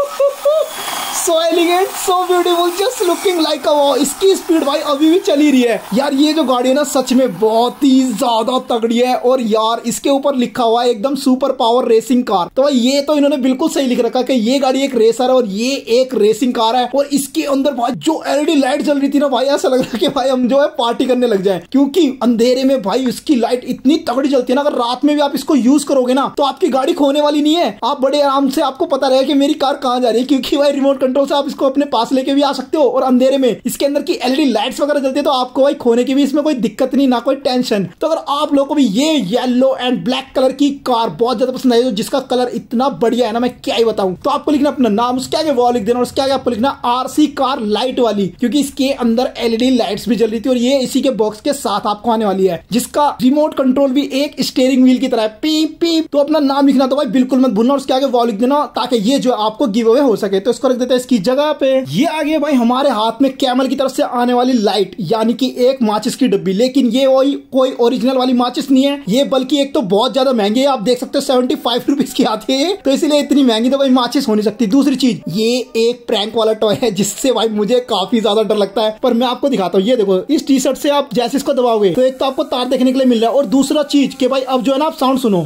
so elegant so beautiful just looking like a इसकी स्पीड भाई अभी भी चली रही है। यार, ये जो गाड़ी है ना, सच में बहुत ही ज़्यादा तगड़ी है और यार, इसके ऊपर लिखा हुआ है एकदम सुपर पावर रेसिंग कार तो भाई, ये तो इन्होंने बिल्कुल सही लिख रखा कि ये गाड़ी एक रेसर है और ये एक रेसिंग कार है और इसके अंदर भाई, जो एलईडी लाइट जल रही थी ना भाई, ऐसा लग रहा कि भाई हम जो है पार्टी करने लग जाए। क्योंकि अंधेरे में भाई उसकी लाइट इतनी तगड़ी जलती है ना, अगर रात में भी आप इसको यूज़ करोगे ना तो आपकी गाड़ी खोने वाली नहीं है। आप बड़े आराम से आपको पता रहे कि मेरी कार कहाँ जा रही है, क्योंकि भाई रिमोट कंट्रोल से आप इसको अपने पास लेके भी आ सकते हो और अंधेरे में इसके अंदर की एलईडी लाइट्स वगैरह जलती है तो आपको भाई खोने की भी इसमें कोई दिक्कत नहीं, ना कोई टेंशन तो अगर आप लोगों को भी ये येलो एंड ब्लैक कलर की कार बहुत ज़्यादा पसंद आई तो जिसका कलर इतना बढ़िया है ना, मैं क्या ही बताऊँ. तो आपको लिखना अपना नाम, उसके आगे वॉल लिख देना, और उसके आगे आपको लिखना आरसी कार लाइट वाली, क्योंकि इसके अंदर एलईडी लाइट्स भी जल रही थी और ये इसी के बॉक्स के साथ आपको आने वाली है. जिसका रिमोट कंट्रोल भी एक स्टेयरिंग व्हील की तरह है. पी पी तो अपना नाम लिखना तो भाई बिल्कुल मत भूलना उसके आगे वॉल लिख देना, ताकि ये जो आपको गिव अवे हो सके. तो इसको रख देते इसकी जगह पे। ये आगे भाई हमारे हाथ में कैमल की तरफ़ से आने वाली लाइट, यानी कि एक माचिस की डब्बी। लेकिन ये वही, कोई ओरिजिनल वाली माचिस नहीं है। ये बल्कि एक तो बहुत ज़्यादा महँगी है। आप देख सकते हो सेवेंटी फाइव रुपीज़ की आती है। तो इसलिए इतनी महँगी तो भाई माचिस हो नहीं सकती। दूसरी चीज़, ये एक प्रैंक वाला टॉय है, जिससे भाई मुझे काफ़ी ज़्यादा डर लगता है। पर मैं आपको दिखाता हूँ, ये देखो, इस टी शर्ट से आप जैसे इसको दबाओगे तो एक तो आपको तार देखने के लिए मिल रहा है। और दूसरा चीज़ के भाई, अब जो है ना, आप साउंड सुनो।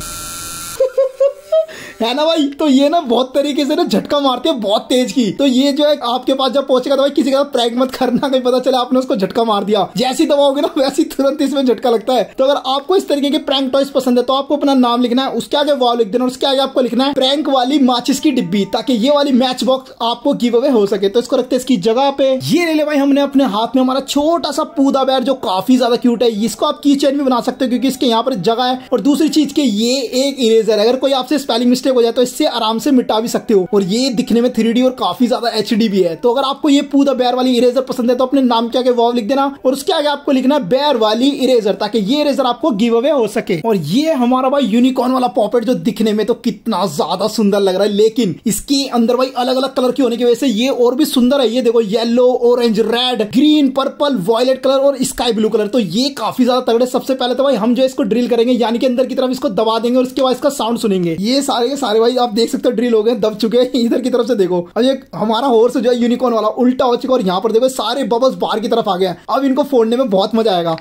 है ना भाई? तो ये ना बहुत तरीके से ना झटका मारते हैं बहुत तेज की। तो ये जो है, आपके पास जब पहुंचेगा तो भाई किसी का प्रैंक मत करना, कहीं पता चले आपने उसको झटका मार दिया। जैसी दबाओगे ना, वैसी तुरंत इसमें झटका लगता है। तो अगर आपको इस तरीके के प्रैंक टॉयस पसंद है तो आपको अपना नाम लिखना है, उसके आगे वॉल लिख देना उसके आगे आपको लिखना है, प्रैंक वाली माचिस की डिब्बी, ताकि ये वाली मैच बॉक्स आपको गिव अवे हो सके। तो इसको रखते इसकी जगह पे। ये ले ले भाई, हमने अपने हाथ में हमारा छोटा सा पूदा बैर, जो काफ़ी ज़्यादा क्यूट है, इसको आप की चेन भी बना सकते हो, क्योंकि इसके यहाँ पर जगह है। और दूसरी चीज़ के, ये एक इरेजर है। अगर कोई आपसे स्पेलिंग मिस्टेक हो जाए तो इससे आराम से मिटा भी सकते हो। और ये दिखने में थ्री और काफ़ी ज़्यादा HD भी है। तो अगर आपको ये पूरा बैर वाली इरेजर पसंद है तो अपने नाम के आगे वॉव लिख देना। और उसके आगे आपको लिखना बैर वाली इरेजर ताकि ये इरेजर आपको गिव अवे हो सके। और ये हमारा भाई यूनिकॉर्न वाला पॉपेट जो दिखने में तो कितना ज़्यादा सुंदर लग रहा है। लेकिन इसके अंदर भाई अलग अलग कलर की होने की वजह से ये और भी सुंदर है। ये देखो yellow orange red green purple violet colour और स्काई ब्लू कलर तो ये काफ़ी ज़्यादा तगड़े। सबसे पहले तो भाई हम जो इसको ड्रिल करेंगे। यानी कि अंदर की तरफ़ इसको दबा देंगे और उसके बाद इसका साउंड सुनेंगे। ये सारे सारे भाई, आप देख सकते हो ड्रिल हो गए, दब चुके हैं, इधर की तरफ़ से देखो। अब ये हमारा हॉर्स जो है यूनिकॉर्न वाला, उल्टा हो चुका और यहाँ पर देखो, सारे बबल्स बाहर की तरफ़ आ गए अब इनको फोड़ने में बहुत मज़ा आएगा।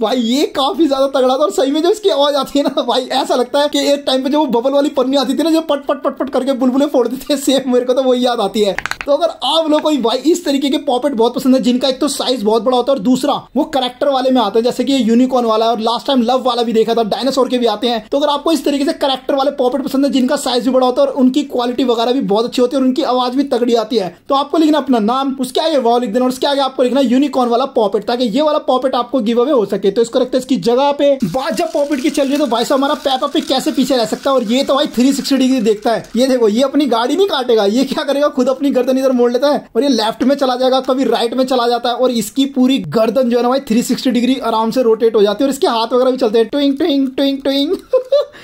भाई, ये काफ़ी ज़्यादा तगड़ा था और सही में जो इसकी आवाज़ आती है ना, भाई, ऐसा लगता है कि एक टाइम पे जो वो बबल वाली पन्नी आती थी ना, जो पट पट पट पट करके बुलबुले फोड़ देते हैं सेम मेरे को तो वही याद आती है। तो अगर आप लोग को भाई इस तरीके के पॉपेट बहुत पसंद है, जिनका एक तो साइज़ बहुत बड़ा होता है और दूसरा वो करेक्टर वाले में आता है, जैसे कि यूनिकॉर्न वाला और लास्ट टाइम लव वाला भी देखा था डायनासोर के भी आते हैं। तो अगर आपको इस तरीके से करेक्टर वाले पॉपेट पसंद है, जिनका साइज़ भी बड़ा होता है और उनकी क्वालिटी वगैरह भी बहुत अच्छी होती है और उनकी आवाज़ भी तगड़ी आती है तो आपको लिखना अपना नाम, उसके आगे वो लिख देना और उसके आगे आपको लिखना यूनिकॉर्न वाला पॉपेट ताकि ये वाला पॉपेट आपको गिव अवे हो सके। तो इसको रखते हैं इसकी जगह पे बात जब पॉपिट की चल रही है तो भाई साहब हमारा पैपा पे कैसे पीछे रह सकता है? और ये तो भाई थ्री सिक्सटी डिग्री देखता है। ये देखो, ये अपनी गाड़ी नहीं काटेगा। ये क्या करेगा? खुद अपनी गर्दन इधर मोड़ लेता है और ये लेफ़्ट में चला जाएगा, कभी राइट में चला जाता है और इसकी पूरी गर्दन जो है ना भाई थ्री सिक्सटी डिग्री आराम से रोटेट हो जाती है और इसके हाथ वगैरह भी चलते हैं। ट्विंग ट्विंग ट्विंग ट्विंग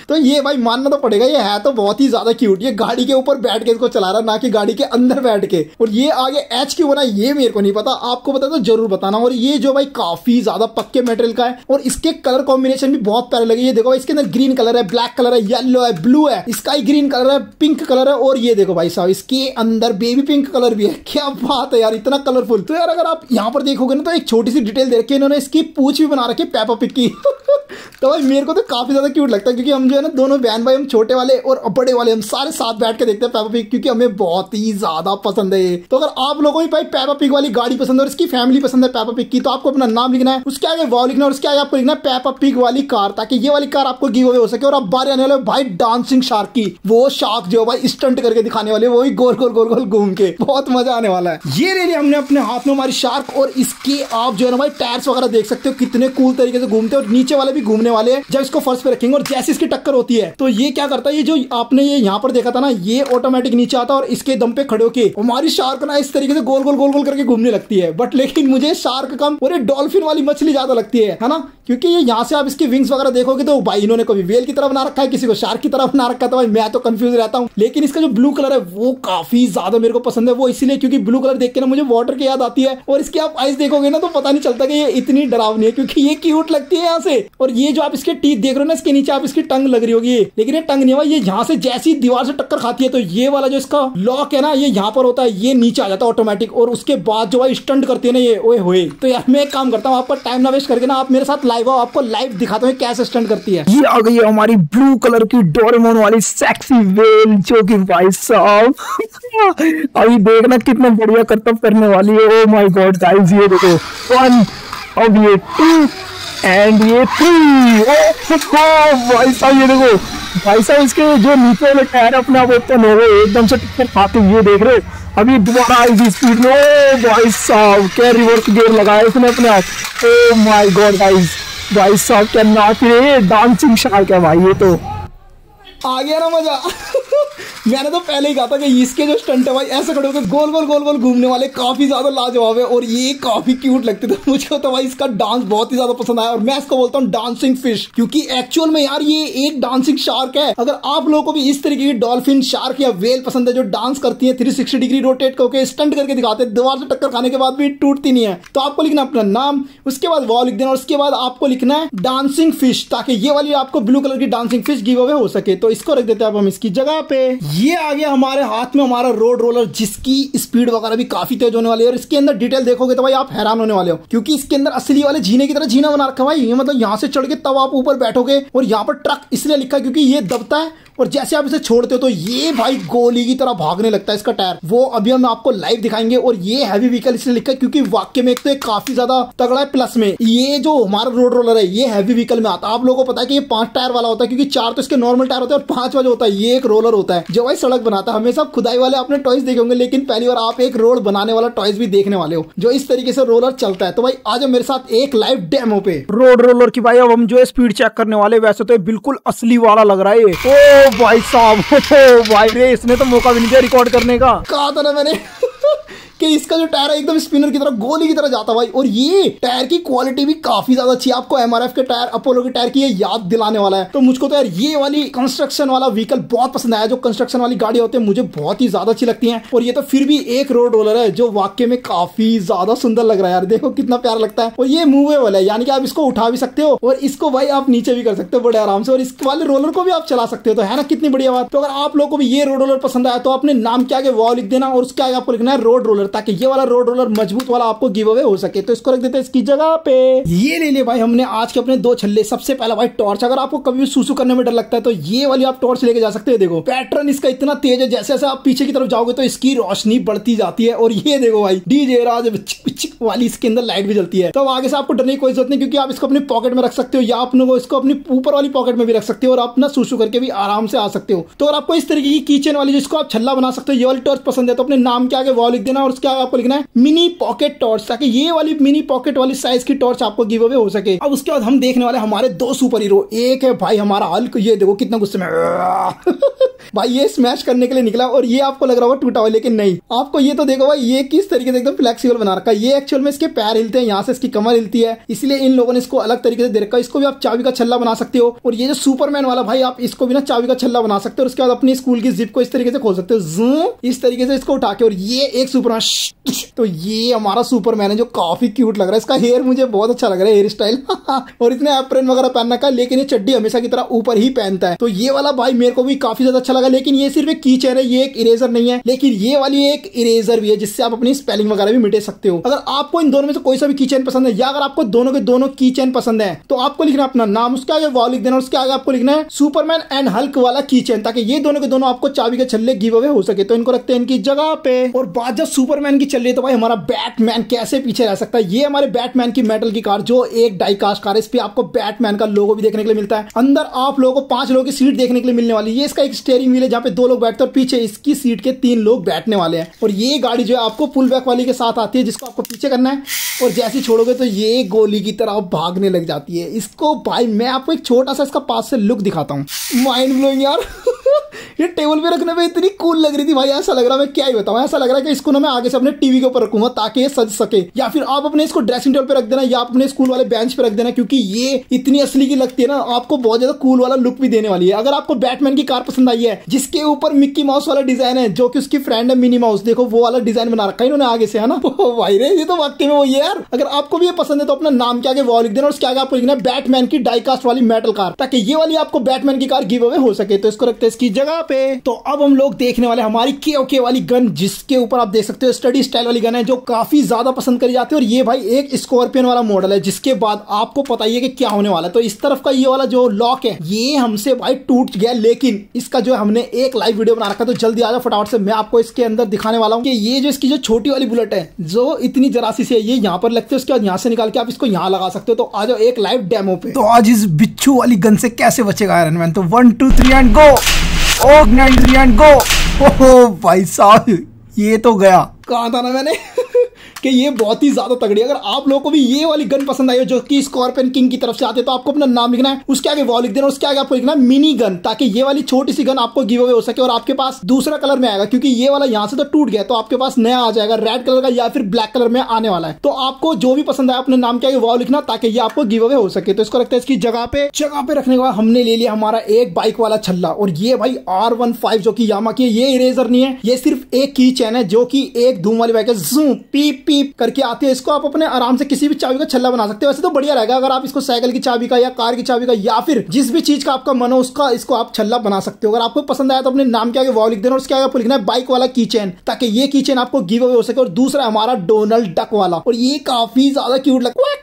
तो ये भाई मानना तो पड़ेगा, ये है तो बहुत ही ज़्यादा क्यूट ये गाड़ी के ऊपर बैठ के इसको चला रहा ना कि गाड़ी के अंदर बैठ के। और ये आगे एच क्यों बना, ये मेरे को नहीं पता। आपको पता तो ज़रूर बताना। और ये जो भाई काफ़ी ज़्यादा पक्के मेटेरियल का है और इसके कलर कॉम्बिनेशन भी बहुत प्यारे लगे। ये देखो इसके अंदर ग्रीन कलर है ब्लैक कलर है येलो है ब्लू है स्काई ग्रीन कलर है पिंक कलर है और ये देखो भाई साहब, इसके अंदर बेबी पिंक कलर भी है। क्या बात है यार, इतना कलरफुल तो यार, अगर आप यहाँ पर देखोगे ना तो एक छोटी सी डिटेल दे रखी इन्होंने इसकी पूछ भी बना रखी है पेपा पिक की। तो भाई, मेरे को तो काफ़ी ज़्यादा क्यूट लगता है, क्योंकि हम जो है ना, दोनों बहन भाई, हम छोटे वाले और बड़े वाले, हम सारे साथ बैठ के देखते हैं पेपा पिक क्योंकि हमें बहुत ही ज़्यादा पसंद है तो अगर आप लोगों को भाई पेपा पिक वाली गाड़ी पसंद है और इसकी फैमिली पसंद है पेपा पिक की तो आपको अपना नाम लिखना है। उसके आगे वाव लिखना और उसके आगे आपको लिखना पेपा पिक वाली कार, ताकि ये वाली कार आपको गिव अवे हो सके, और आप बारे आने वाले भाई डांसिंग शार्क की। वो शार्क जो भाई स्टंट करके दिखाने वाले वो ही गोल गोल गोल गोल घूम के। बहुत मज़ा आने वाला है। ये ले लिया हमने अपने हाथ में हमारी शार्क और इसके आप जो है ना भाई टायर्स वगैरह देख सकते हो, कितने कूल तरीके से घूमते और नीचे वाले भी घूमने वाले हैं, जब इसको फर्श पे रखेंगे, और जैसे इसकी टक्कर होती है तो ये क्या करता है, ये जो आपने ये यहाँ पर देखा था ना, ये ऑटोमेटिक नीचे आता और इसके दम पे खड़े होके, हमारी शार्क ना इस तरीके से गोल गोल गोल गोल करके घूमने लगती है। बट लेकिन मुझे शार्क कम और डॉल्फिन वाली मछली ज़्यादा लगती है है ना? क्योंकि ये यहाँ से आप इसकी विंग्स वगैरह देखोगे तो भाई इन्होंने कभी वेल की तरह बना रखा है, किसी को शार्क की तरह बना रखा है तो भाई मैं तो कंफ्यूज रहता हूँ। लेकिन इसका जो ब्लू कलर है, वो काफ़ी ज़्यादा मेरे को पसंद है, वो इसलिए क्योंकि ब्लू कलर देख के ना मुझे वाटर की याद आती है। और इसकी आप आइस देखोगे ना तो पता नहीं चलता कि ये इतनी डरावनी है, क्योंकि ये क्यूट लगती है यहाँ से। और ये जो आप इसके टीथ देख रहे हो ना, इसके नीचे आप इसकी टंग लग रही होगी। लेकिन ये टंग नहीं हुआ ये यहाँ से जैसी दीवार से टक्कर खाती है तो ये वाला जो इसका लॉक है ना, ये यहाँ पर होता है, ये नीचे आ जाता है ऑटोमेटिक और उसके बाद जो है स्टंट करती है ना ये, ओए होए। तो यार मैं एक काम करता हूँ आपका टाइम ना वेस्ट करके ना आप मेरे साथ लाइव आओ, आपको लाइव दिखाता हूँ कैसे स्टंट करती है।
ये आ गई है हमारी ब्लू कलर की डोरेमोन वाली सेक्सी वेल जो कि भाई साहब, अभी देखना कितना बढ़िया करतब करने वाली है। ओ माय गॉड गाइस ये देखो वन अब ये टू एंड ये थ्री ओ भाई साहब, ये देखो, भाई साहब, इसके जो नीचे वाले टायर अपने आप ओपन हो गए एकदम से टक्कर खाते हुए देख रहे अभी दोबारा आई स्पीड में, ओ भाई साहब, क्या रिवर्स गियर लगाया इसने अपने आप ओ माय गॉड गाइस भाई साहब, क्या नाच रहे डांसिंग शार्क है भाई, ये तो।
आ गया ना मज़ा। मैंने तो पहले ही कहा था कि इसके जो स्टंट है भाई, ऐसे खड़े होकर गोल गोल गोल गोल घूमने वाले काफ़ी ज़्यादा लाजवाब है और ये काफ़ी क्यूट लगते थे मुझे। तो भाई इसका डांस बहुत ही ज़्यादा पसंद आया और मैं इसको बोलता हूँ डांसिंग फ़िश क्योंकि एक्चुअल में यार ये एक डांसिंग शार्क है। अगर आप लोगों को भी इस तरीके की डॉल्फिन शार्क या वेल पसंद है जो डांस करती है थ्री डिग्री रोटेट करके स्टंट करके दिखाते हैं, दीवार से टक्कर खाने के बाद भी टूटती नहीं है। तो आपको लिखना अपना नाम, उसके बाद वॉल लिख देना और उसके बाद आपको लिखना है डांसिंग फ़िश ताकि ये वाली आपको ब्लू कलर की डांसिंग फ़िश गिव अवे हो सके। तो इसको रख देते हैं अब हम इसकी जगह पे। ये आ गया हमारे हाथ में हमारा रोड रोलर जिसकी स्पीड वगैरह भी काफ़ी तेज होने वाली है। और इसके अंदर डिटेल देखोगे तो भाई आप हैरान होने वाले हो, क्योंकि इसके अंदर असली वाले जीने की तरह जीना बना रखा भाई। ये मतलब यहाँ से चढ़ के तब आप ऊपर बैठोगे और यहाँ पर ट्रक इसलिए लिखा क्योंकि ये दबता है और जैसे आप इसे छोड़ते हो तो ये भाई गोली की तरह भागने लगता है इसका टायर। वो अभी हम आपको लाइव दिखाएँगे और ये हैवी व्हीकल इसलिए लिखा है क्योंकि वाक्य में एक तो एक काफ़ी ज़्यादा तगड़ा है प्लस में। ये जो हमारा रोड रोलर है ये हैवी व्हीकल में आता है। आप लोगों को पता है कि ये पाँच टायर वाला होता है क्योंकि चार तो इसके नॉर्मल टायर होते हैं और पाँच वाले होता है ये एक रोलर होता है। जो भाई सड़क बनाता है हमेशा खुदाई वाले आपने टॉयज देखे होंगे लेकिन पहली बार आप एक रोड बनाने वाला टॉयज भी देखने वाले हो जो इस तरीके से रोलर चलता है। तो भाई आज मेरे साथ एक लाइव डेमो पे।
रोड रोलर की भाई अब हम जो स्पीड चेक करने वाले वैसे तो बिल्कुल असली वाला लग रहा है भाई साहब भाई। रे इसने तो मौका भी नहीं दिया रिकॉर्ड करने का।
कहा था ना मैंने। कि इसका जो टायर है एकदम स्पिनर की तरह, गोली की तरह जाता भाई। और ये टायर की क्वालिटी भी काफ़ी ज़्यादा अच्छी आपको एमआरएफ के टायर अपोलो के टायर की ये याद दिलाने वाला है। तो मुझको तो यार ये वाली कंस्ट्रक्शन वाला व्हीकल बहुत पसंद आया। जो कंस्ट्रक्शन वाली गाड़ी होती है, मुझे बहुत ही ज़्यादा अच्छी लगती है। और ये तो फिर भी एक रोड रोलर है, जो वाक्य में काफ़ी ज़्यादा सुंदर लग रहा है यार। देखो कितना प्यार लगता है। और ये मूवेबल है, यानी कि आप इसको उठा भी सकते हो, और इसको भाई आप नीचे भी कर सकते हो बड़े आराम से। और इस वाले रोलर को भी आप चला सकते हो तो है ना कितनी बढ़िया बात। तो अगर आप लोग को भी ये रोड रोलर पसंद आया तो अपने नाम के आगे लिख देना, और उसके आगे आपको लिखना है रोड रोलर ताकि ये वाला रोड रोलर मज़बूत वाला आपको गिव अवे हो सके। तो इसको रख देते हैं इसकी जगह पे। ये ले लिया भाई, हमने आज के अपने दो छल्ले। सबसे पहला भाई टॉर्च अगर आपको कभी भी सुसु करने में डर लगता है तो ये वाली आप टॉर्च लेके जा सकते हैं। देखो पैटर्न इसका इतना तेज है, जैसे जैसे आप पीछे की तरफ़ जाओगे तो इसकी रोशनी बढ़ती जाती है। और ये देखो भाई डीजे राज वाली इसके अंदर लाइट भी जलती है। तो आगे से आपको डरने की कोई ज़रूरत नहीं, क्योंकि आप इसको अपने पॉकेट में रख सकते हो, या अपने को इसको अपनी ऊपर वाली पॉकेट में भी रख सकते हो, और अपना सुसु करके भी आराम से आ सकते हो। तो अगर आपको इस तरीके की किचन वाली जिसको आप छल्ला बना सकते हो, ये वाली टॉर्च पसंद है तो अपने नाम के आगे वॉल लिख देना, और उसके आगे आपको लिखना है मिनी पॉकेट टॉर्च ताकि ये वाली मिनी पॉकेट वाली साइज़ की टॉर्च आपको गिव अवे हो सके। अब उसके बाद हम देखने वाले हमारे दो सुपर हीरो एक है भाई हमारा हल्क ये देखो कितना गुस्से में भाई ये स्मैश करने के लिए निकला और ये आपको लग रहा होगा टूटा हुआ, लेकिन नहीं। आपको ये तो देखो भाई, ये किस तरीके से एकदम फ्लेक्सिबल बना रखा है। ये एक्चुअल में इसके पैर हिलते हैं, यहाँ से इसकी कमर हिलती है। इसलिए इन लोगों ने इसको अलग तरीके से दे रखा इसको भी आप चाबी का छल्ला बना सकते हो। और ये जो सुपरमैन वाला भाई, आप इसको भी ना चाबी का छल्ला बना सकते हो। उसके बाद अपनी स्कूल की जिप को इस तरीके से खोल सकते हो। इस तरीके से इसको उठा के। और ये एक सुपरमैन तो ये हमारा सुपरमैन है जो काफ़ी क्यूट लग रहा है। इसका हेयर मुझे बहुत अच्छा लग रहा है हेयर स्टाइल और इसने एप्रन वगैरह पहन रखा है लेकिन ये चड्डी हमेशा की तरह ऊपर ही पहनता है। तो ये वाला भाई मेरे को भी काफ़ी ज़्यादा अच्छा लगा, लेकिन ये सिर्फ़ एक की है, ये एक इरेजर नहीं है। लेकिन ये वाली एक इरेजर भी है, जिससे आप अपनी स्पेलिंग वगैरह भी मिटे सकते हो। अगर आपको इन दोनों में से कोई सा भी की चेन पसंद है, या अगर आपको दोनों के दोनों की चेन पसंद है तो आपको लिखना अपना नाम, उसके आगे वॉल लिख देना उसके आगे आपको लिखना है सुपरमैन एंड हल्क वाला की चेन ताकि ये दोनों के दोनों आपको चाबी के छल्ले गिव अवे हो सके। तो इनको रखते हैं इनकी जगह पे। और बात जब सुपरमैन की चल रही है तो भाई हमारा बैटमैन कैसे पीछे रह सकता है? ये हमारे बैटमैन की मेटल की कार जो एक डाई कास्ट कार है, इस पे आपको बैटमैन का लोगो भी देखने के लिए मिलता है। अंदर आप लोगों को पाँच लोगों की सीट देखने के लिए मिलने वाली है। इसका एक स्टेयरिंग व्हील है, जहाँ पे दो लोग बैठते हैं और पीछे इसकी सीट के तीन लोग बैठने वाले हैं। और ये गाड़ी जो है, आपको पुल बैक वाली के साथ आती है, जिसको आपको पीछे करना है। और जैसे छोड़ोगे तो ये गोली की तरह भागने लग जाती है। इसको भाई, मैं आपको एक छोटा सा इसका पास से लुक दिखाता हूँ। माइंड ब्लोइंग यार। ये टेबल पे रखने में इतनी कूल लग रही थी भाई, ऐसा लग रहा है, मैं क्या ही बताऊँ? ऐसा लग रहा है कि इसको ना मैं आगे से अपने टीवी के ऊपर रखूँगा ताकि ये सज सके। या फिर आप अपने इसको ड्रेसिंग टेबल पे रख देना या अपने स्कूल वाले बेंच पे रख देना, क्योंकि ये इतनी असली की लगती है ना, आपको बहुत ज़्यादा कूल वाला लुक भी देने वाली है। अगर आपको बैटमैन की कार पसंद आई है, जिसके ऊपर मिक्की माउस वाला डिज़ाइन है, जो कि उसकी फ्रेंड है मिनी माउस देखो वो वाला डिज़ाइन बना रखा है इन्होंने आगे से, है ना? भाई रे, ये तो वाकई में वो यार। अगर आपको भी ये पसंद है तो अपना नाम के आगे वॉल लिख देना और उसके आगे आपको लिखना बैटमैन की डाइकास्ट वाली मेटल कार ताकि ये वाली आपको बैटमैन की कार गिव अवे हो सके। तो इसको रखते हैं इसकी जगह पे। तो अब हम लोग देखने वाले हमारी के ओके वाली गन जिसके ऊपर आप देख सकते हो स्टडी स्टाइल वाली गन है जो काफ़ी ज़्यादा पसंद करी जाती है। और ये भाई एक स्कॉर्पियन वाला मॉडल है, जिसके बाद आपको पता ही है कि क्या होने वाला है। तो इस तरफ़ का ये वाला जो लॉक है, ये हमसे भाई टूट गया, लेकिन इसका जो हमने एक लाइव वीडियो बना रखा तो जल्दी आ जाओ फटाफट से, मैं आपको इसके अंदर दिखाने वाला हूँ कि ये जो इसकी जो छोटी वाली बुलेट है, जो इतनी जरासी से ये यहाँ पर लगती है, उसके बाद यहाँ से निकाल के आप इसको यहाँ लगा सकते हो। तो आ जाओ एक लाइव डेमो पे।
तो आज इस बिच्छू वाली गन से कैसे बचेगा आयरन मैन तो one two three and go O three and go ओहो, भाई साहब, ये तो गया।
कहा था ना मैंने? कि ये बहुत ही ज़्यादा तगड़ी है। अगर आप लोगों को भी ये वाली गन पसंद आई हो, जो कि स्कॉर्पियन किंग की तरफ़ से आते तो आपको अपना नाम लिखना है, उसके आगे वॉल लिख देना, उसके आगे आपको लिखना है मिनी गन ताकि ये वाली छोटी सी गन आपको गिव अवे हो सके और आपके पास दूसरा कलर में आएगा, क्योंकि ये वाला यहाँ से तो टूट गया तो आपके पास नया आ जाएगा रेड कलर का या फिर ब्लैक कलर में आने वाला है। तो आपको जो भी पसंद आए अपने नाम के आगे वॉल लिखना, ताकि ये आपको गिव अवे हो सके। तो इसको रखते हैं इसकी जगह पे। जगह पे रखने के बाद हमने ले लिया हमारा एक बाइक वाला छल्ला, और ये भाई आर वन फाइव जो की यामा की, ये इरेजर नहीं है, ये सिर्फ़ एक की चैन है, जो की एक धूम वाली बाइक है। जू पीप पीप करके आती है, इसको आप अपने आराम से किसी भी चाबी का छल्ला बना सकते हो। वैसे तो बढ़िया रहेगा, अगर आप इसको साइकिल की चाबी का या कार की चाबी का या फिर जिस भी चीज़ का आपका मन हो, उसका इसको आप छल्ला बना सकते हो। अगर आपको पसंद आया तो अपने नाम के आगे वॉल लिख देना। और उसके आगे आपको लिखना है, बाइक वाला की चेन ताकि ये की चेन आपको गिव अवे हो सके। और दूसरा हमारा डोनल्ड डक वाला। और ये काफ़ी ज़्यादा क्यूट लगता है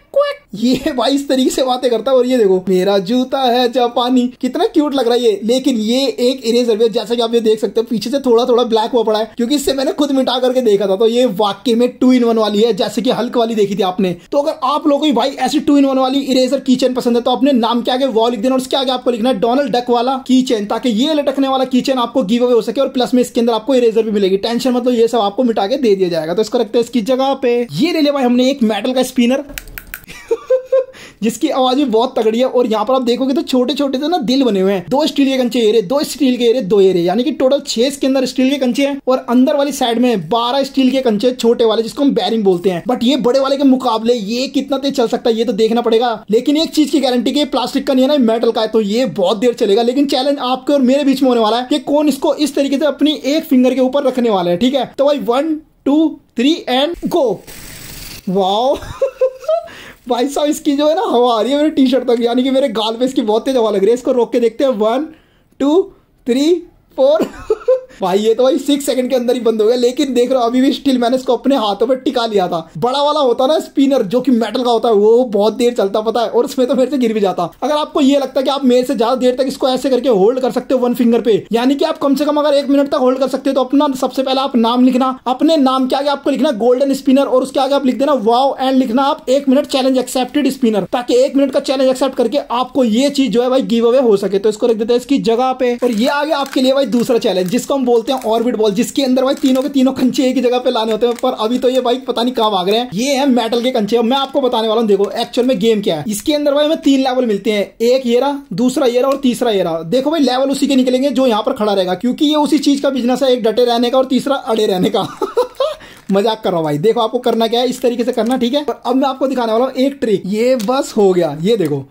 ये भाई इस तरीके से बातें करता है और ये देखो, मेरा जूता है जापानी। कितना क्यूट लग रहा है ये। लेकिन ये एक इरेजर भी जैसा कि आप ये देख सकते हो, पीछे से थोड़ा थोड़ा ब्लैक हुआ पड़ा है, क्योंकि इससे मैंने खुद मिटा करके देखा था तो ये वाक्य में टू इन वन वाली है, जैसे कि हल्क वाली देखी थी आपने। तो अगर आप लोगों को भाई ऐसी टू इन वन वाली इरेजर की चेन पसंद है तो अपने नाम के आगे लिख देना और उसके आगे आपको लिखना है डोनल्ड डक वाला की चेन ताकि ये लटकने वाला की चेन आपको गिव अवे हो सके और प्लस में इसके अंदर आपको इरेजर भी मिलेगी। टेंशन मतलब ये सब आपको मिटा के दे दिया जाएगा। तो इसको रखते हैं इसकी जगह पे। ये ले लिया भाई हमने एक मेटल का स्पिनर जिसकी आवाज़ भी बहुत तगड़ी है और यहाँ पर आप देखोगे तो छोटे छोटे से ना दिल बने हुए हैं। दो स्टील के कंचे एरे, दो स्टील के एरे, दो एरे। यानी कि टोटल छह के अंदर स्टील के कंचे हैं और अंदर वाली साइड में बारह स्टील के कंचे, छोटे वाले, जिसको हम बैरिंग बोलते हैं। बट ये बड़े वाले के मुकाबले ये कितना तेज चल सकता है, ये तो देखना पड़ेगा। लेकिन एक चीज़ की गारंटी की प्लास्टिक का नहीं है ना मेटल का है तो ये बहुत देर चलेगा। लेकिन चैलेंज आपके और मेरे बीच में होने वाला है कि कौन इसको इस तरीके से अपनी एक फिंगर के ऊपर रखने वाला है, ठीक है? तो भाई one two three and go wow भाई साहब, इसकी जो है ना हवा आ रही है मेरे टी शर्ट तक, यानी कि मेरे गाल पे इसकी बहुत तेज हवा लग रही है। इसको रोक के देखते हैं। वन टू थ्री फोर भाई, ये तो भाई सिक्स सेकंड के अंदर ही बंद हो गया, लेकिन देख रहे हो, अभी भी स्टिल मैंने इसको अपने हाथों पर टिका लिया था। बड़ा वाला होता ना स्पिनर जो कि मेटल का होता है, वो बहुत देर चलता, पता है, और उसमें तो मेरे से गिर भी जाता। अगर आपको ये लगता है कि आप मेरे से ज़्यादा देर तक इसको ऐसे करके होल्ड कर सकते हो वन फिंगर पे, यानी कि आप कम से कम अगर एक मिनट तक होल्ड कर सकते हो तो अपना सबसे पहले आप नाम लिखना, अपने नाम के आगे आपको लिखना गोल्डन स्पिनर और उसके आगे आप लिख देना वाओ एंड लिखना आप एक मिनट चैलेंज एक्सेप्टेड स्पिनर ताकि एक मिनट का चैलेंज एक्सेप्ट करके आपको ये चीज़ जो है भाई गिव अवे हो सके। तो इसको रख देते हैं इसकी जगह पे, और ये आगे आपके लिए भाई दूसरा चैलेंज जिसको हम बोलते हैं ऑर्बिट बॉल जिसके अंदर भाई तीनों के तीनों कंचे एक ही जगह पे लाने होते हैं। पर अभी तो ये बाइक पता नहीं कहाँ भाग रहे हैं। ये है मेटल के कंचे। मैं आपको बताने वाला हूँ, देखो एक्चुअल में गेम क्या है। इसके अंदर भाई हमें तीन लेवल मिलते हैं। एक ये रहा, दूसरा ये रहा और तीसरा ये रहा। देखो भाई लेवल उसी के निकलेंगे जो यहाँ पर खड़ा रहेगा, क्योंकि ये उसी चीज़ का बिज़नेस है, एक डटे रहने का और तीसरा अड़े रहने का। मज़ाक कर रहा हूँ भाई। देखो आपको करना क्या है, इस तरीके से करना, ठीक है? पर अब मैं आपको दिखाने वाला हूँ एक ट्रिक ये बस हो गया। ये देखो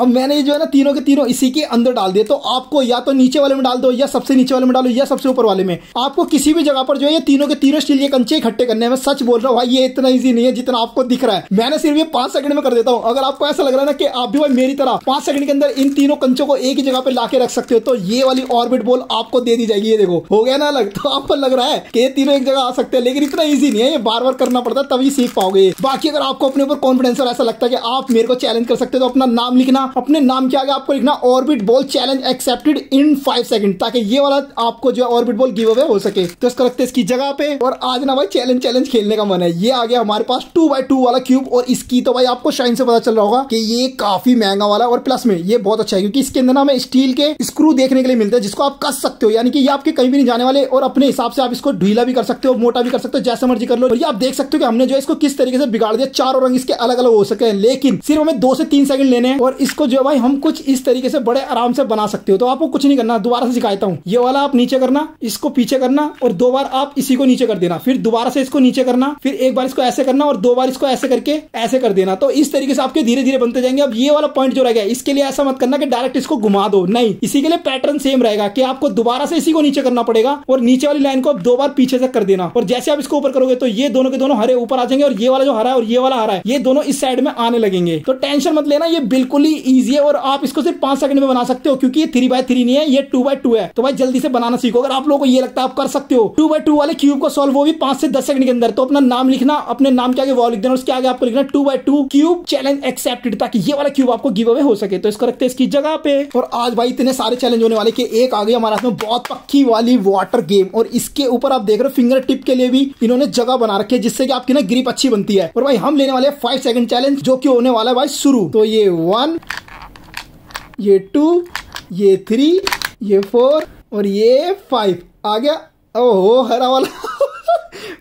अब मैंने जो है ना तीनों के तीनों इसी के अंदर डाल दिए तो आपको या तो नीचे वाले में डाल दो, या सबसे नीचे वाले में डालो, या सबसे ऊपर वाले में। आपको किसी भी जगह पर जो है ये तीनों के तीनों स्टील के कंचे इकट्ठे करने में सच बोल रहा हूँ, भाई, ये इतना ईजी नहीं है जितना आपको दिख रहा है। मैंने सिर्फ़ ये पाँच सेकंड में कर देता हूँ। अगर आपको ऐसा लग रहा है ना कि आप भी भाई मेरी तरह पाँच सेकंड के अंदर इन तीनों कंचों को एक ही जगह पे लाके रख सकते हो तो ये वाली ऑर्बिट बॉल आपको दे दी जाएगी, ये देखो। हो गया ना अलग? तो आपको लग रहा है कि ये तीनों एक जगह आ सकते हैं, लेकिन इतना ईजी नहीं है। ये बार बार करना पड़ता है, तभी सीख पाओगे। बाकी अगर आपको अपने ऊपर कॉन्फिडेंस और ऐसा लगता है कि आप मेरे को चैलेंज कर सकते हो तो अपना नाम लिखना। अपने नाम के आगे आपको लिखना orbit ball challenge accepted in five second ताकि ये वाला आपको जो ऑर्बिट बॉल गिव अवे हो सके। तो इसको रखते इसकी जगह पे, और आज ना भाई चैलेंज चैलेंज खेलने का मन है। ये आ गया हमारे पास टू बाई टू वाला क्यूब और इसकी तो भाई आपको शाइन से पता चल रहा होगा कि ये काफ़ी महँगा वाला और प्लस में ये बहुत अच्छा है, क्योंकि इसके अंदर ना हमें स्टील के स्क्रू देखने के लिए मिलते हैं, जिसको आप कस सकते हो। यानी कि ये आपके कहीं भी नहीं जाने वाले, और अपने हिसाब से आप इसको ढीला भी कर सकते हो, मोटा भी कर सकते हो, जैसे मर्ज़ी कर लो। ये आप देख सकते हो कि हमने जो इसको किस तरीके से बिगाड़ दिया, चारों रंग इसके अलग अलग हो सके लेकिन सिर्फ़ हमें दो से तीन सेकंड लेने हैं, और इसको जो भाई हम कुछ इस तरीके से बड़े आराम से बना सकते हो। तो आपको कुछ नहीं करना, दोबारा से सिखाता हूँ। ये वाला आप नीचे करना, इसको पीछे करना और दो बार आप इसी को नीचे कर देना। फिर दोबारा से इसको नीचे करना, फिर एक बार इसको ऐसे करना और दो बार इसको ऐसे करके ऐसे कर देना। तो इस तरीके से आपके धीरे धीरे बनते जाएँगे। अब ये वाला पॉइंट जो रह गया, इसके लिए ऐसा मत करना कि डायरेक्ट इसको घुमा दो। नहीं, इसी के लिए पैटर्न सेम रहेगा कि आपको दोबारा से इसी को नीचे करना पड़ेगा और नीचे वाली लाइन को दो बार पीछे से कर देना। और जैसे आप इसको ऊपर करोगे तो ये दोनों के दोनों हरे ऊपर आ जाएँगे और ये वाला जो हरा है और ये वाला हरा है, ये दोनों इस साइड में आने लगेंगे। तो टेंशन मत लेना, ये बिल्कुल ही ईजी है और आप इसको सिर्फ़ पाँच सेकंड में बना सकते हो, क्योंकि ये थ्री बाय थ्री नहीं है, ये टू बाय टू है। तो भाई जल्दी से बनाना सीखो। अगर आप लोगों को ये लगता है आप कर सकते हो। टू बाय टू वाले क्यूब को सॉल्व वो भी पाँच से दस सेकंड के अंदर। तो अपना नाम लिखना, अपने नाम के आगे वॉल लिख देना, उसके आगे आपको लिखना two by two cube challenge accepted ताकि ये वाला क्यूब आपको गिव अवे हो सके। तो इसको रखते हैं इसकी जगह पे। और आज भाई इतने सारे चैलेंज होने वाले कि एक आ गई हमारे हाथ में बहुत पक्की वाली वाटर गेम और इसके ऊपर आप देख रहे हो फिंगर टिप के लिए भी इन्होंने जगह बना रखी है, जिससे कि आपकी ना ग्रिप अच्छी बनती है। और भाई हम लेने वाले फाइव सेकंड चैलेंज जो कि होने वाला है भाई शुरू। तो ये वन ये टू, ये थ्री, ये फोर और ये फाइव। आ गया। ओ हो हरा वाला।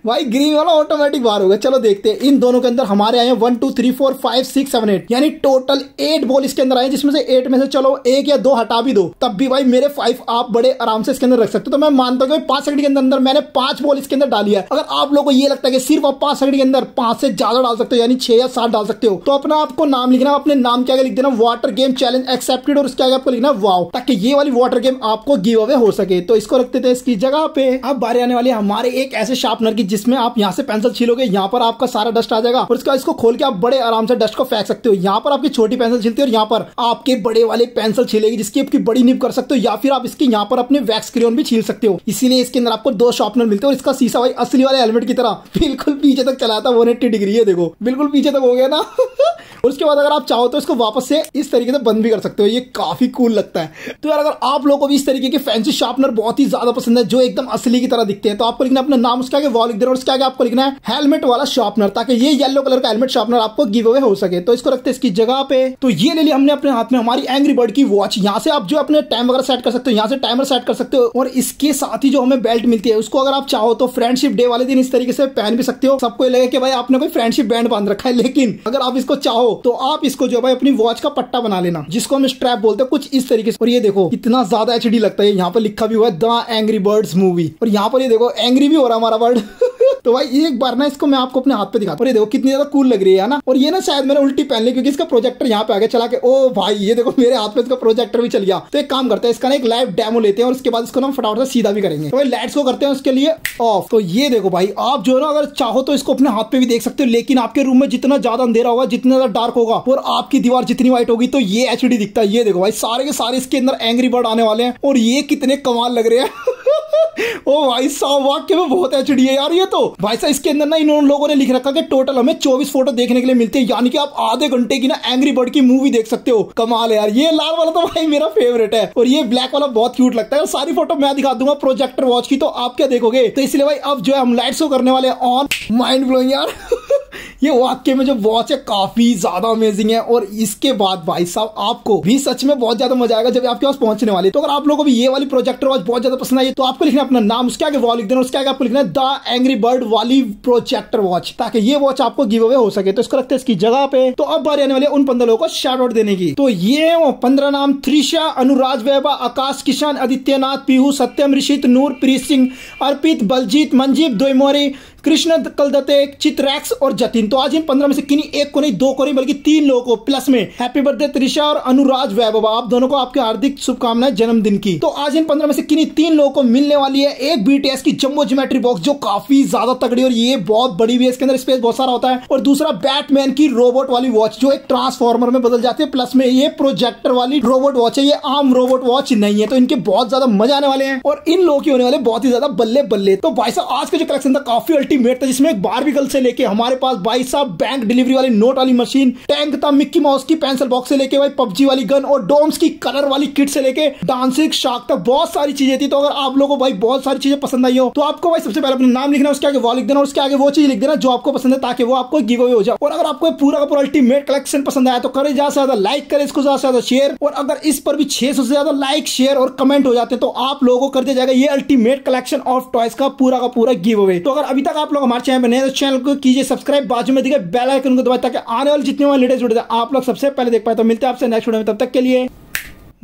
भाई ग्रीन वाला ऑटोमेटिक बाहर होगा। चलो देखते हैं। इन दोनों के अंदर हमारे आए one two three four five six seven eight यानी टोटल एट बॉल इसके अंदर आए जिसमें से एट में से चलो एक या दो हटा भी दो। तब भी भाई, मेरे फाइव आप बड़े आराम से इसके अंदर रख सकते हो। तो मैं मानता हूँ पाँच सेकंड के अंदर अंदर मैंने पाँच बॉल इसके अंदर डाली है। अगर आप लोगों को ये लगता है कि सिर्फ़ आप पाँच सेकंड के अंदर पाँच से ज़्यादा डाल सकते हो, यानी छह या सात डाल सकते हो तो अपना आपको नाम लिखना, अपने नाम के आगे लिख देना वाटर गेम चैलेंज एक्सेप्टेड और उसके आगे आपको लिखना वाओ ताकि ये वाली वाटर गेम आपको गिव अवे हो सके। तो इसको रखते थे इसकी जगह पे। अब बारे आने वाली हमारे एक ऐसे शार्पनर की, जिसमें आप यहाँ से पेंसिल छीलोगे, यहाँ पर आपका सारा डस्ट आ जाएगा और इसका, इसको खोल के आप बड़े आराम से डस्ट को फेंक सकते हो। यहाँ पर आपकी छोटी पेंसिल छिलती है और यहाँ पर आपके बड़े वाले पेंसिल छिलेगी, जिसकी आपकी बड़ी निप कर सकते हो, या फिर आप इसके यहाँ पर अपने वैक्स क्रियोन भी छील सकते हो। इसीलिए इसके अंदर आपको दो शार्पनर मिलते हैं और इसका सीसा भाई असली वाले हेलमेट की तरह, बिल्कुल पीछे तक चला था वन डिग्री है, देखो। बिल्कुल पीछे तक हो गया ना? और उसके बाद अगर आप चाहो तो इसको वापस से इस तरीके से बंद भी कर सकते हो, ये काफ़ी कूल लगता है। तो यार, अगर आप लोगों को भी इस तरीके के फैंसी शार्पनर बहुत ही ज़्यादा पसंद है, जो एकदम असली की तरह दिखते हैं तो आपको लिखना अपना नाम, उसके आगे वॉल लिख देना और उसके आगे आपको लिखना हेलमेट वाला शार्पनर ताकि ये येलो कलर का हेलमेट शार्पनर आपको गिव अवे हो सके। तो इसको रखते इसकी जगह पे। तो ये ले लिया हमने अपने हाथ में हमारी एंग्री बर्ड की वॉच यहाँ से आप जो अपने टाइम वगैरह सेट कर सकते हो, यहाँ से टाइमर सेट कर सकते हो, और इसके साथ ही जो हमें बेल्ट मिलती है, उसको अगर आप चाहो तो फ्रेंडशिप डे वाले दिन इस तरीके से पहन भी सकते हो। सबको लगे कि भाई आपने कोई फ्रेंडशिप बैंड बाँध रखा है, लेकिन अगर आप इसको चाहो हो तो आप इसको जो भाई अपनी वॉच का पट्टा बना लेना, जिसको हम स्ट्रैप बोलते हैं, कुछ इस तरीके से। और ये देखो इतना ज़्यादा एचडी लगता है, यहाँ पर लिखा भी हुआ है द एंग्री बर्ड्स मूवी और यहाँ पर ये देखो एंग्री भी हो रहा हमारा बर्ड तो भाई एक बार ना इसको मैं आपको अपने हाथ पे दिखाता हूँ। देखो, कितनी ज़्यादा कूल लग रही है ना। और ये ना शायद मैंने उल्टी पहन ली, क्योंकि इसका प्रोजेक्टर यहाँ पे आगे चला के, ओ भाई, ये देखो, मेरे हाथ पे इसका प्रोजेक्टर भी चल गया। तो एक काम करते हैं, इसका ना एक लाइव डेमो लेते हैं और उसके बाद इसको ना फटाफट से सीधा भी करेंगे। तो भाई लाइट्स को करते हैं उसके लिए ऑफ़ तो ये देखो भाई, आप जो ना, अगर चाहो तो इसको अपने हाथ पे भी देख सकते हो, लेकिन आपके रूम में जितना ज़्यादा अंधेरा होगा, जितना ज़्यादा डार्क होगा, और आपकी दीवार जितनी व्हाइट होगी तो ये एच दिखता है। ये देखो भाई, सारे के सारे इसके अंदर एंग्री बर्ड आने वाले हैं, और ये कितने कमाल लग रहे हैं। ओ भाई साहब, वाक्य में बहुत एच है यार ये तो। भाई साहब, इसके अंदर ना इन लोगों ने लिख रखा कि टोटल हमें 24 फ़ोटो देखने के लिए मिलते हैं। यानी कि आप आधे घंटे की ना एंग्री बर्ड की मूवी देख सकते हो। कमाल है यार। ये लाल वाला तो भाई मेरा फेवरेट है। और ये ब्लैक वाला बहुत क्यूट लगता है। और सारी फ़ोटो मैं दिखा दूँगा प्रोजेक्टर वॉच की तो आप क्या देखोगे? तो इसलिए भाई अब जो है हम लाइट शो करने वाले ऑन माइंड ब्लोइंग यार। ये वाक्य में जो वॉच है, काफ़ी ज़्यादा अमेजिंग है। और इसके बाद भाई साहब, आपको भी सच में बहुत ज़्यादा मज़ा आएगा जब आपके पास पहुँचने वाले तो अगर आप लोगों को भी ये वाली प्रोजेक्टर वॉच बहुत ज़्यादा पसंद आई तो आपको लिखना अपना नाम, उसके आगे वॉल लिख देना, उसके आगे आपको लिखना द एंग्री बर्ड वाली प्रोजेक्टर वॉच ताकि ये वॉच आपको गिव अवे हो सके। तो इसको रखते हैं इसकी जगह पे। तो अब बारी आने वाले उन पंद्रह लोगों को शार्ट आउट देने की। तो ये वो पंद्रह नाम, त्रिशा अनुराज वैभा आकाश किशन, आदित्यनाथ, पीहू, सत्यम, ऋषित, नूर, प्रीत सिंह, अर्पित, बलजीत मंजीप दोमोरी कृष्ण कलदते चित्रैक्स और जतिन। तो आज इन पंद्रह में से किन्हीं एक को नहीं, दो को नहीं, बल्कि तीन लोगों को प्लस में। हैप्पी बर्थडे त्रिशा और अनुराज वैभव। आप दोनों को आपके हार्दिक शुभकामनाएँ जन्मदिन की। तो आज इन पंद्रह में से किन्हीं तीन लोगों को मिलने वाली है एक बीटीएस की जम्बो ज्योमेट्री बॉक्स जो काफ़ी ज़्यादा तगड़ी और ये बहुत बड़ी भी है। इसके अंदर स्पेस बहुत सारा होता है। और दूसरा बैटमैन की रोबोट वाली वॉच जो एक ट्रांसफॉर्मर में बदल जाती है। प्लस में ये प्रोजेक्टर वाली रोबोट वॉच है। ये आम रोबोट वॉच नहीं है। तो इनके बहुत ज़्यादा मज़ा आने वाले हैं। और इन लोगों की होने वाले बहुत ही ज़्यादा बल्ले बल्ले तो भाई साहब, आज का जो कलेक्शन था, काफ़ी अल्टीमेट था जिसमें एक बारबिकल से लेके हमारे पास भाई साहब बैंक डिलीवरी वाली नोट वाली मशीन टैंक था मिक्की माउस की पेंसिल बॉक्स से लेके भाई पबजी वाली गन और डोम्स की कलर वाली किट से लेके डांसिंग शार्क तक बहुत सारी चीज़ें थी। तो अगर आप लोगों को भाई बहुत सारी चीज़ें पसंद आई हो तो आपको भाई सबसे पहले अपना नाम लिखना, उसके आगे वो लिख देना उसके आगे वो चीज़ लिख देना जो आपको पसंद है, ताकि वो आपको गिव अवे हो जाए। और अगर आपको पूरा का पूरा अल्टीमेट कलेक्शन पसंद आया तो करें ज़्यादा से ज़्यादा लाइक करें इसको ज़्यादा से ज़्यादा शेयर और अगर इस पर भी छह से ज़्यादा लाइक शेयर और कमेंट हो जाते हैं तो आप लोगों को कर दिया जाएगा ये अल्टीमेट कलेक्शन ऑफ़ टॉयज का पूरा का पूरा गिव अवे तो अगर अभी तक आप लोग हमारे चैनल पर नए तो चैनल को कीजिए सब्सक्राइब। बाजू में दिखे बेल आइकन को दबाए, ताकि आने वाले जितने लेटेस्ट वीडियो आप लोग सबसे पहले देख पाए। तो मिलते हैं आपसे नेक्स्ट वीडियो में, तब तक के लिए।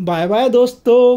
बाय बाय दोस्तों।